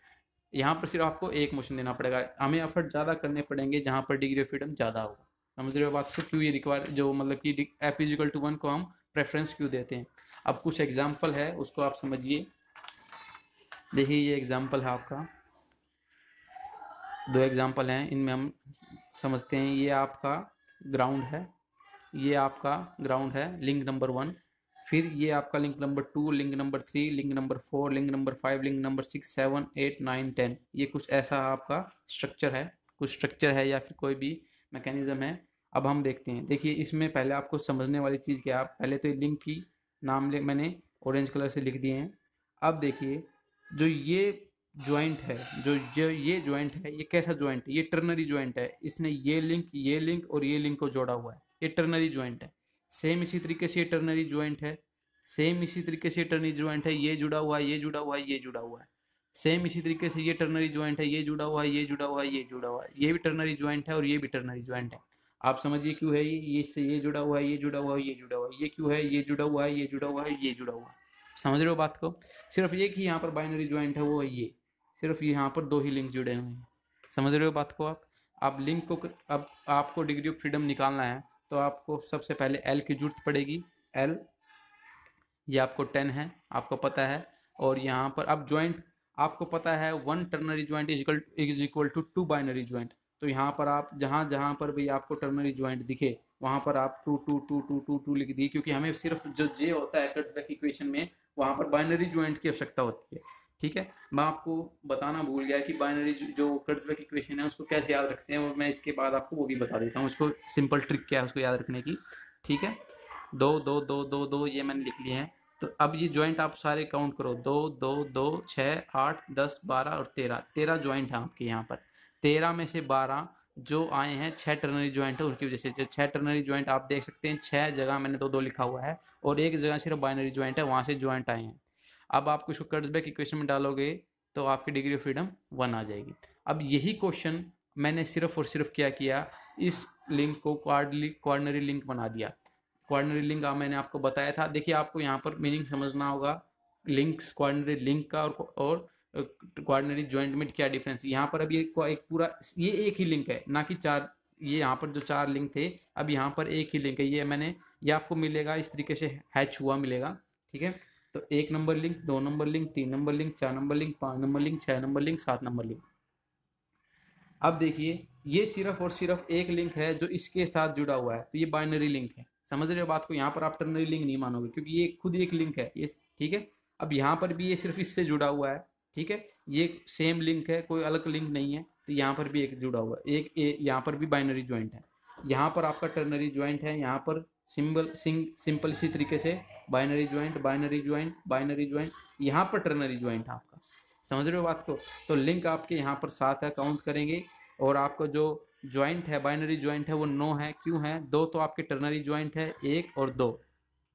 यहाँ पर सिर्फ़ आपको एक मोशन देना पड़ेगा। हमें एफर्ट ज़्यादा करने पड़ेंगे जहाँ पर डिग्री ऑफ़ फ्रीडम ज़्यादा होगा। समझ रहे हो बात को? क्यों ये रिक्वायर जो मतलब कि एफ़ इजिकल टू वन को हम प्रेफरेंस क्यों देते हैं? अब कुछ एग्ज़ाम्पल है, उसको आप समझिए। देखिए ये एग्ज़ाम्पल है आपका। दो एग्ज़ाम्पल हैं, इनमें हम समझते हैं, ये आपका ग्राउंड है। ये आपका ग्राउंड है लिंक नंबर वन फिर ये आपका link number two link number three link number four link number five link number six seven eight nine ten ये कुछ ऐसा आपका स्ट्रक्चर है, कुछ स्ट्रक्चर है या फिर कोई भी मैकेनिज्म है। अब हम देखते हैं। देखिए, इसमें पहले आपको समझने वाली चीज़ क्या आप पहले तो लिंक की नाम ले, मैंने ऑरेंज कलर से लिख दिए हैं। अब देखिए, जो ये ज्वाइंट है, जो जो ये ज्वाइंट है, ये कैसा ज्वाइंट है? ये टर्नरी ज्वाइंट है। इसने ये लिंक ये लिंक और ये लिंक को जोड़ा हुआ है। ये टर्नरी ज्वाइंट है सेम इसी तरीके से ये टर्नरी ज्वाइंट है सेम इसी तरीके से टर्नरी ज्वाइंट है ये जुड़ा हुआ है ये जुड़ा हुआ है ये जुड़ा हुआ है सेम इसी तरीके से ये टर्नरी ज्वाइंट है ये जुड़ा हुआ है ये जुड़ा हुआ है ये जुड़ा हुआ है ये भी टर्नरी ज्वाइंट है और ये भी टर्नरी ज्वाइंट है आप समझिए क्यों है ये ये से ये जुड़ा हुआ है ये जुड़ा हुआ है ये जुड़ा हुआ है ये क्यों है ये जुड़ा हुआ है ये जुड़ा हुआ है ये जुड़ा हुआ है समझ रहे हो बात को सिर्फ़ एक ही यहाँ पर बाइनरी ज्वाइंट है वो है ये सिर्फ़ यहाँ पर दो ही लिंक जुड़े हुए हैं समझ रहे हो बात को आप आप लिंक को अब आपको डिग्री ऑफ़ फ्रीडम निकालना है तो आपको सबसे पहले एल की ज़रूरत पड़ेगी। एल ये आपको टेन है, आपको पता है। और यहाँ पर अब ज्वाइंट आपको पता है one ternary joint is equal to two binary joint तो यहाँ पर आप, जहाँ जहाँ पर भी आपको टर्नरी ज्वाइंट दिखे, वहाँ पर आप two two two two two two लिख दी क्योंकि हमें सिर्फ़ जो जे होता है कट इक्वेशन में, वहाँ पर बाइनरी ज्वाइंट की आवश्यकता होती है। ठीक है? मैं आपको बताना भूल गया कि बाइनरी जो कर्जबैक इक्वेशन है, उसको कैसे याद रखते हैं और मैं इसके बाद आपको वो भी बता देता हूँ। उसको सिंपल ट्रिक क्या है उसको याद रखने की, ठीक है? दो दो दो दो दो, ये मैंने लिख लिए हैं। तो अब ये ज्वाइंट आप सारे काउंट करो। दो दो दो, छः, आठ, दस, बारह और तेरह। तेरह ज्वाइंट हैं आपके यहाँ पर। तेरह में से बारह जो आए हैं, छः टर्नरी ज्वाइंट है, उनकी वजह से। छः टर्नरी ज्वाइंट आप देख सकते हैं, छः जगह मैंने दो दो लिखा हुआ है और एक जगह सिर्फ़ बाइनरी ज्वाइंट है, वहाँ से ज्वाइंट आए हैं। अब आप इसको कर्जबैक इक्वेशन में डालोगे तो आपकी डिग्री ऑफ़ फ्रीडम वन आ जाएगी। अब यही क्वेश्चन मैंने सिर्फ़ और सिर्फ़ क्या किया? इस लिंक को क्वार्डली क्वार्डनरी लिंक बना दिया। क्वार्डनरी लिंक मैंने आपको बताया था। देखिए आपको यहाँ पर मीनिंग समझना होगा। लिंक्स क्वार्डनरी लिंक का और और क्वार्डनरी ज्वाइंट में क्या डिफरेंस यहाँ पर अभी एक, एक पूरा ये एक ही लिंक है ना कि चार ये यहाँ पर जो चार लिंक थे अब यहाँ पर एक ही लिंक है। ये मैंने ये आपको मिलेगा इस तरीके से हैच हुआ मिलेगा ठीक है? तो एक नंबर लिंक, दो नंबर लिंक, तीन नंबर लिंक, चार नंबर लिंक, पाँच नंबर लिंक छः नंबर लिंक, सात नंबर लिंक। अब देखिए, ये सिर्फ़ और सिर्फ़ एक लिंक है जो इसके साथ जुड़ा हुआ है। तो ये बाइनरी लिंक है। समझ रहे हो बात को? यहाँ पर आप टर्नरी लिंक नहीं मानोगे, क्योंकि ये खुद एक लिंक है। ये ठीक है? अब यहाँ पर भी ये सिर्फ़ इससे जुड़ा हुआ है, ठीक है? ये सेम लिंक है, कोई अलग लिंक नहीं है तो यहाँ पर भी एक जुड़ा हुआ है। एक यहाँ पर भी बाइनरी ज्वाइंट है। यहाँ पर आपका टर्नरी ज्वाइंट है, यहाँ पर सिंबल, सिंग, सिंपल इसी तरीके से, binary joint binary joint binary joint, यहाँ पर टर्नरी ज्वाइंट है आपका। समझ रहे हो बात को? तो लिंक आपके यहाँ पर सात है, काउंट करेंगे, और आपका जो ज्वाइंट है, बाइनरी ज्वाइंट है, वो नौ है, क्यों है? दो तो आपके टर्नरी ज्वाइंट है, एक और दो,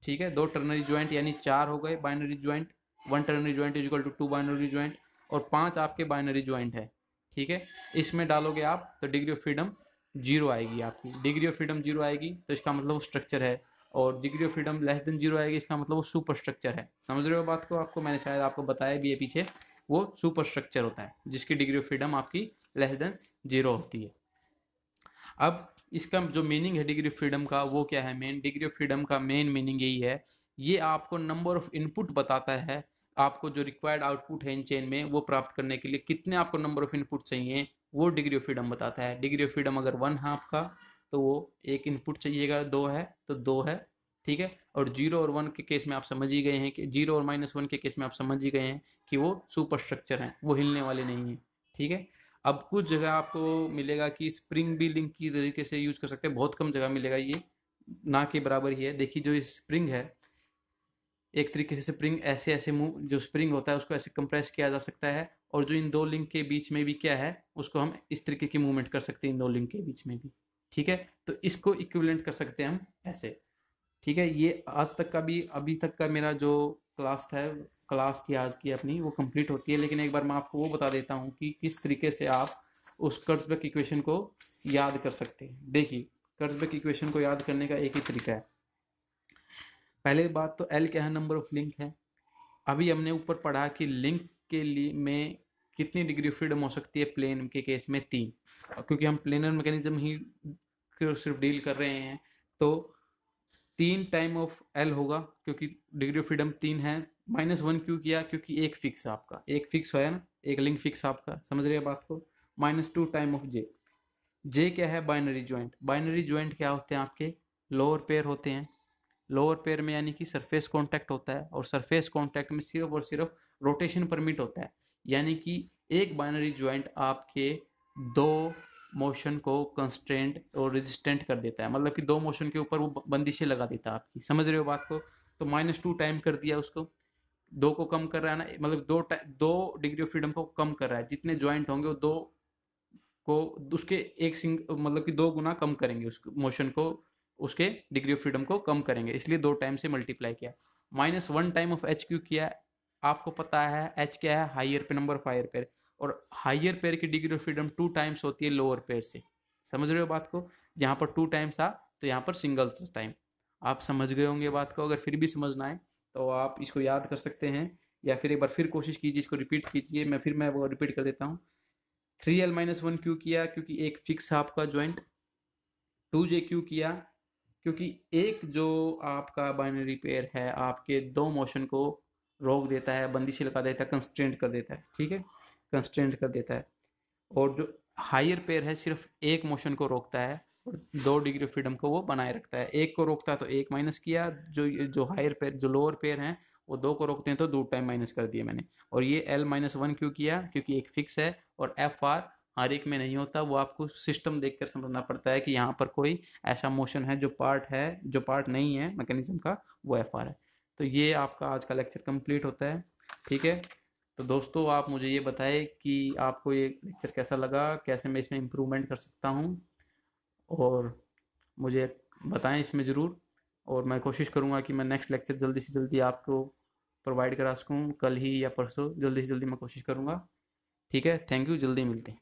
ठीक है? दो टर्नरी ज्वाइंट, यानी चार हो गए, binary joint, one ternary joint is equal to two binary joint, और पाँच आपके बाइनरी ज्वाइंट है, ठीक है? इसमें डालोगे आप तो डिग्री ऑफ़ फ्रीडम ज़ीरो आएगी आपकी। डिग्री ऑफ़ फ्रीडम ज़ीरो आएगी तो इसका मतलब वो स्ट्रक्चर है। और degree of freedom less than zero आएगी, इसका मतलब वो सुपर स्ट्रक्चर है। समझ रहे हो बात को? आपको मैंने शायद आपको बताया भी है पीछे। वो सुपर स्ट्रक्चर होता है, जिसकी डिग्री ऑफ़ फ्रीडम आपकी लेस देन ज़ीरो होती है। अब इसका जो मीनिंग है डिग्री ऑफ़ फ्रीडम का, वो क्या है मेन डिग्री ऑफ़ फ्रीडम का मेन मीनिंग यही है। ये आपको नंबर ऑफ़ इनपुट बताता है। आपको जो रिक्वायर्ड आउटपुट है इन चेन में, वो प्राप्त करने के लिए कितने आपको नंबर ऑफ़ इनपुट चाहिए? वो डिग्री ऑफ़ फ्रीडम बताता है। डिग्री ऑफ़ फ्रीडम अगर वन है आपका तो वो एक इनपुट चाहिएगा, दो है तो दो है, ठीक है? और ज़ीरो और वन के केस में आप समझ ही गए हैं कि ज़ीरो और माइनस वन के केस में आप समझ ही गए हैं कि वो सुपर स्ट्रक्चर हैं, वो हिलने वाले नहीं हैं, ठीक है? अब कुछ जगह आपको मिलेगा कि स्प्रिंग भी लिंक की तरीके से यूज़ कर सकते हैं, बहुत कम जगह मिलेगा ये, ना के बराबर ही है। देखिए जो स्प्रिंग है एक तरीके से स्प्रिंग ऐसे ऐसे मूव जो स्प्रिंग होता है, उसको ऐसे कंप्रेस किया जा सकता है और जो इन दो लिंक के बीच में भी क्या है, उसको हम इस तरीके की मूवमेंट कर सकते हैं इन दो लिंक के बीच में भी। ठीक है? तो इसको इक्विवेलेंट कर सकते हैं हम ऐसे। ठीक है? ये आज तक का भी, अभी तक का मेरा जो क्लास था क्लास थी आज की अपनी, वो कंप्लीट होती है। लेकिन एक बार मैं आपको वो बता देता हूँ कि किस तरीके से आप उस कर्जबैक इक्वेशन को याद कर सकते हैं। देखिए कर्जबैक इक्वेशन को याद करने का एक ही तरीका है। पहले बात तो एल क्या है नंबर ऑफ़ लिंक है। अभी हमने ऊपर पढ़ा कि लिंक के लिए में कितनी डिग्री फ्रीडम हो सकती है प्लेन के केस में तीन। क्योंकि हम प्लेनर मैकेनिज्म ही सिर्फ़ डील कर रहे हैं तो तीन टाइम ऑफ़ एल होगा, क्योंकि डिग्री फ्रीडम तीन है। माइनस वन क्यों किया? क्योंकि एक फिक्स है आपका। एक फिक्स है ना? एक लिंक फिक्स आपका। समझ रहे हैं बात को? Minus two time of J J क्या है? बाइनरी ज्वाइंट बाइनरी ज्वाइंट क्या होते हैं आपके? लोअर पेयर होते हैं। लोअर पेयर में यानी कि सरफेस कॉन्टैक्ट होता है और सरफेस कॉन्टैक्ट में सिर्फ़ और सिर्फ़ रोटेशन परमिट होता है। यानी कि एक बाइनरी ज्वाइंट आपके दो मोशन को कंस्ट्रेंट और रेजिस्टेंट कर देता है। मतलब कि दो मोशन के ऊपर वो बंदिशें लगा देता है आपकी। समझ रहे हो बात को? तो माइनस टू टाइम कर दिया उसको। दो को कम कर रहा है ना मतलब दो दो डिग्री ऑफ़ फ्रीडम को कम कर रहा है। जितने ज्वाइंट होंगे वो दो को, उसके एक सिंग मतलब कि दो गुना कम करेंगे उस मोशन को। उसके डिग्री ऑफ़ फ्रीडम को कम करेंगे। इसलिए दो टाइम से मल्टीप्लाई किया। Minus one time of H Q किया। आपको पता है एच क्या है? Higher pair number of higher pair और हाइयर पेयर की degree of freedom two times होती है लोअर पेयर से। समझ रहे हो बात को? जहाँ पर टू टाइम्स आ तो यहाँ पर सिंगल टाइम आप समझ गए होंगे बात को? अगर फिर भी समझना है तो आप इसको याद कर सकते हैं। या फिर एक बार फिर कोशिश कीजिए, इसको रिपीट कीजिए। मैं फिर मैं वो रिपीट कर देता हूँ। Three L minus one Q किया, क्योंकि एक फिक्स है आपका ज्वाइंट टू जे क्यू किया। क्योंकि एक जो आपका बाइनरी पेयर है, आपके दो मोशन को रोक देता है बंदिशी लगा देता है कंस्टेंट कर देता है, ठीक है? कंस्टेंट कर देता है। और जो हायर पेयर है, सिर्फ़ एक मोशन को रोकता है और दो डिग्री ऑफ़ फ्रीडम को वो बनाए रखता है। एक को रोकता है तो एक माइनस किया, जो जो हायर पेयर जो लोअर पेयर हैं, वो दो को रोकते हैं तो दो टाइम माइनस कर दिया मैंने। और ये एल माइनस वन क्यों किया? क्योंकि एक फिक्स है और एफ़ आर हर एक में नहीं होता, वो आपको सिस्टम देखकर समझना पड़ता है कि यहाँ पर कोई ऐसा मोशन है जो पार्ट है, जो पार्ट नहीं है मैकेनिज्म का, वो एफ़ आर है। तो ये आपका आज का लेक्चर कंप्लीट होता है, ठीक है? तो दोस्तों, आप मुझे ये बताएँ कि आपको ये लेक्चर कैसा लगा, कैसे मैं इसमें इम्प्रूवमेंट कर सकता हूँ? और मुझे बताएँ इसमें ज़रूर, और मैं कोशिश करूँगा कि मैं नेक्स्ट लेक्चर जल्दी से जल्दी आपको प्रोवाइड करा सकूँ। कल ही या परसों जल्दी से जल्दी मैं कोशिश करूँगा, ठीक है? थैंक यू जल्दी मिलते हैं।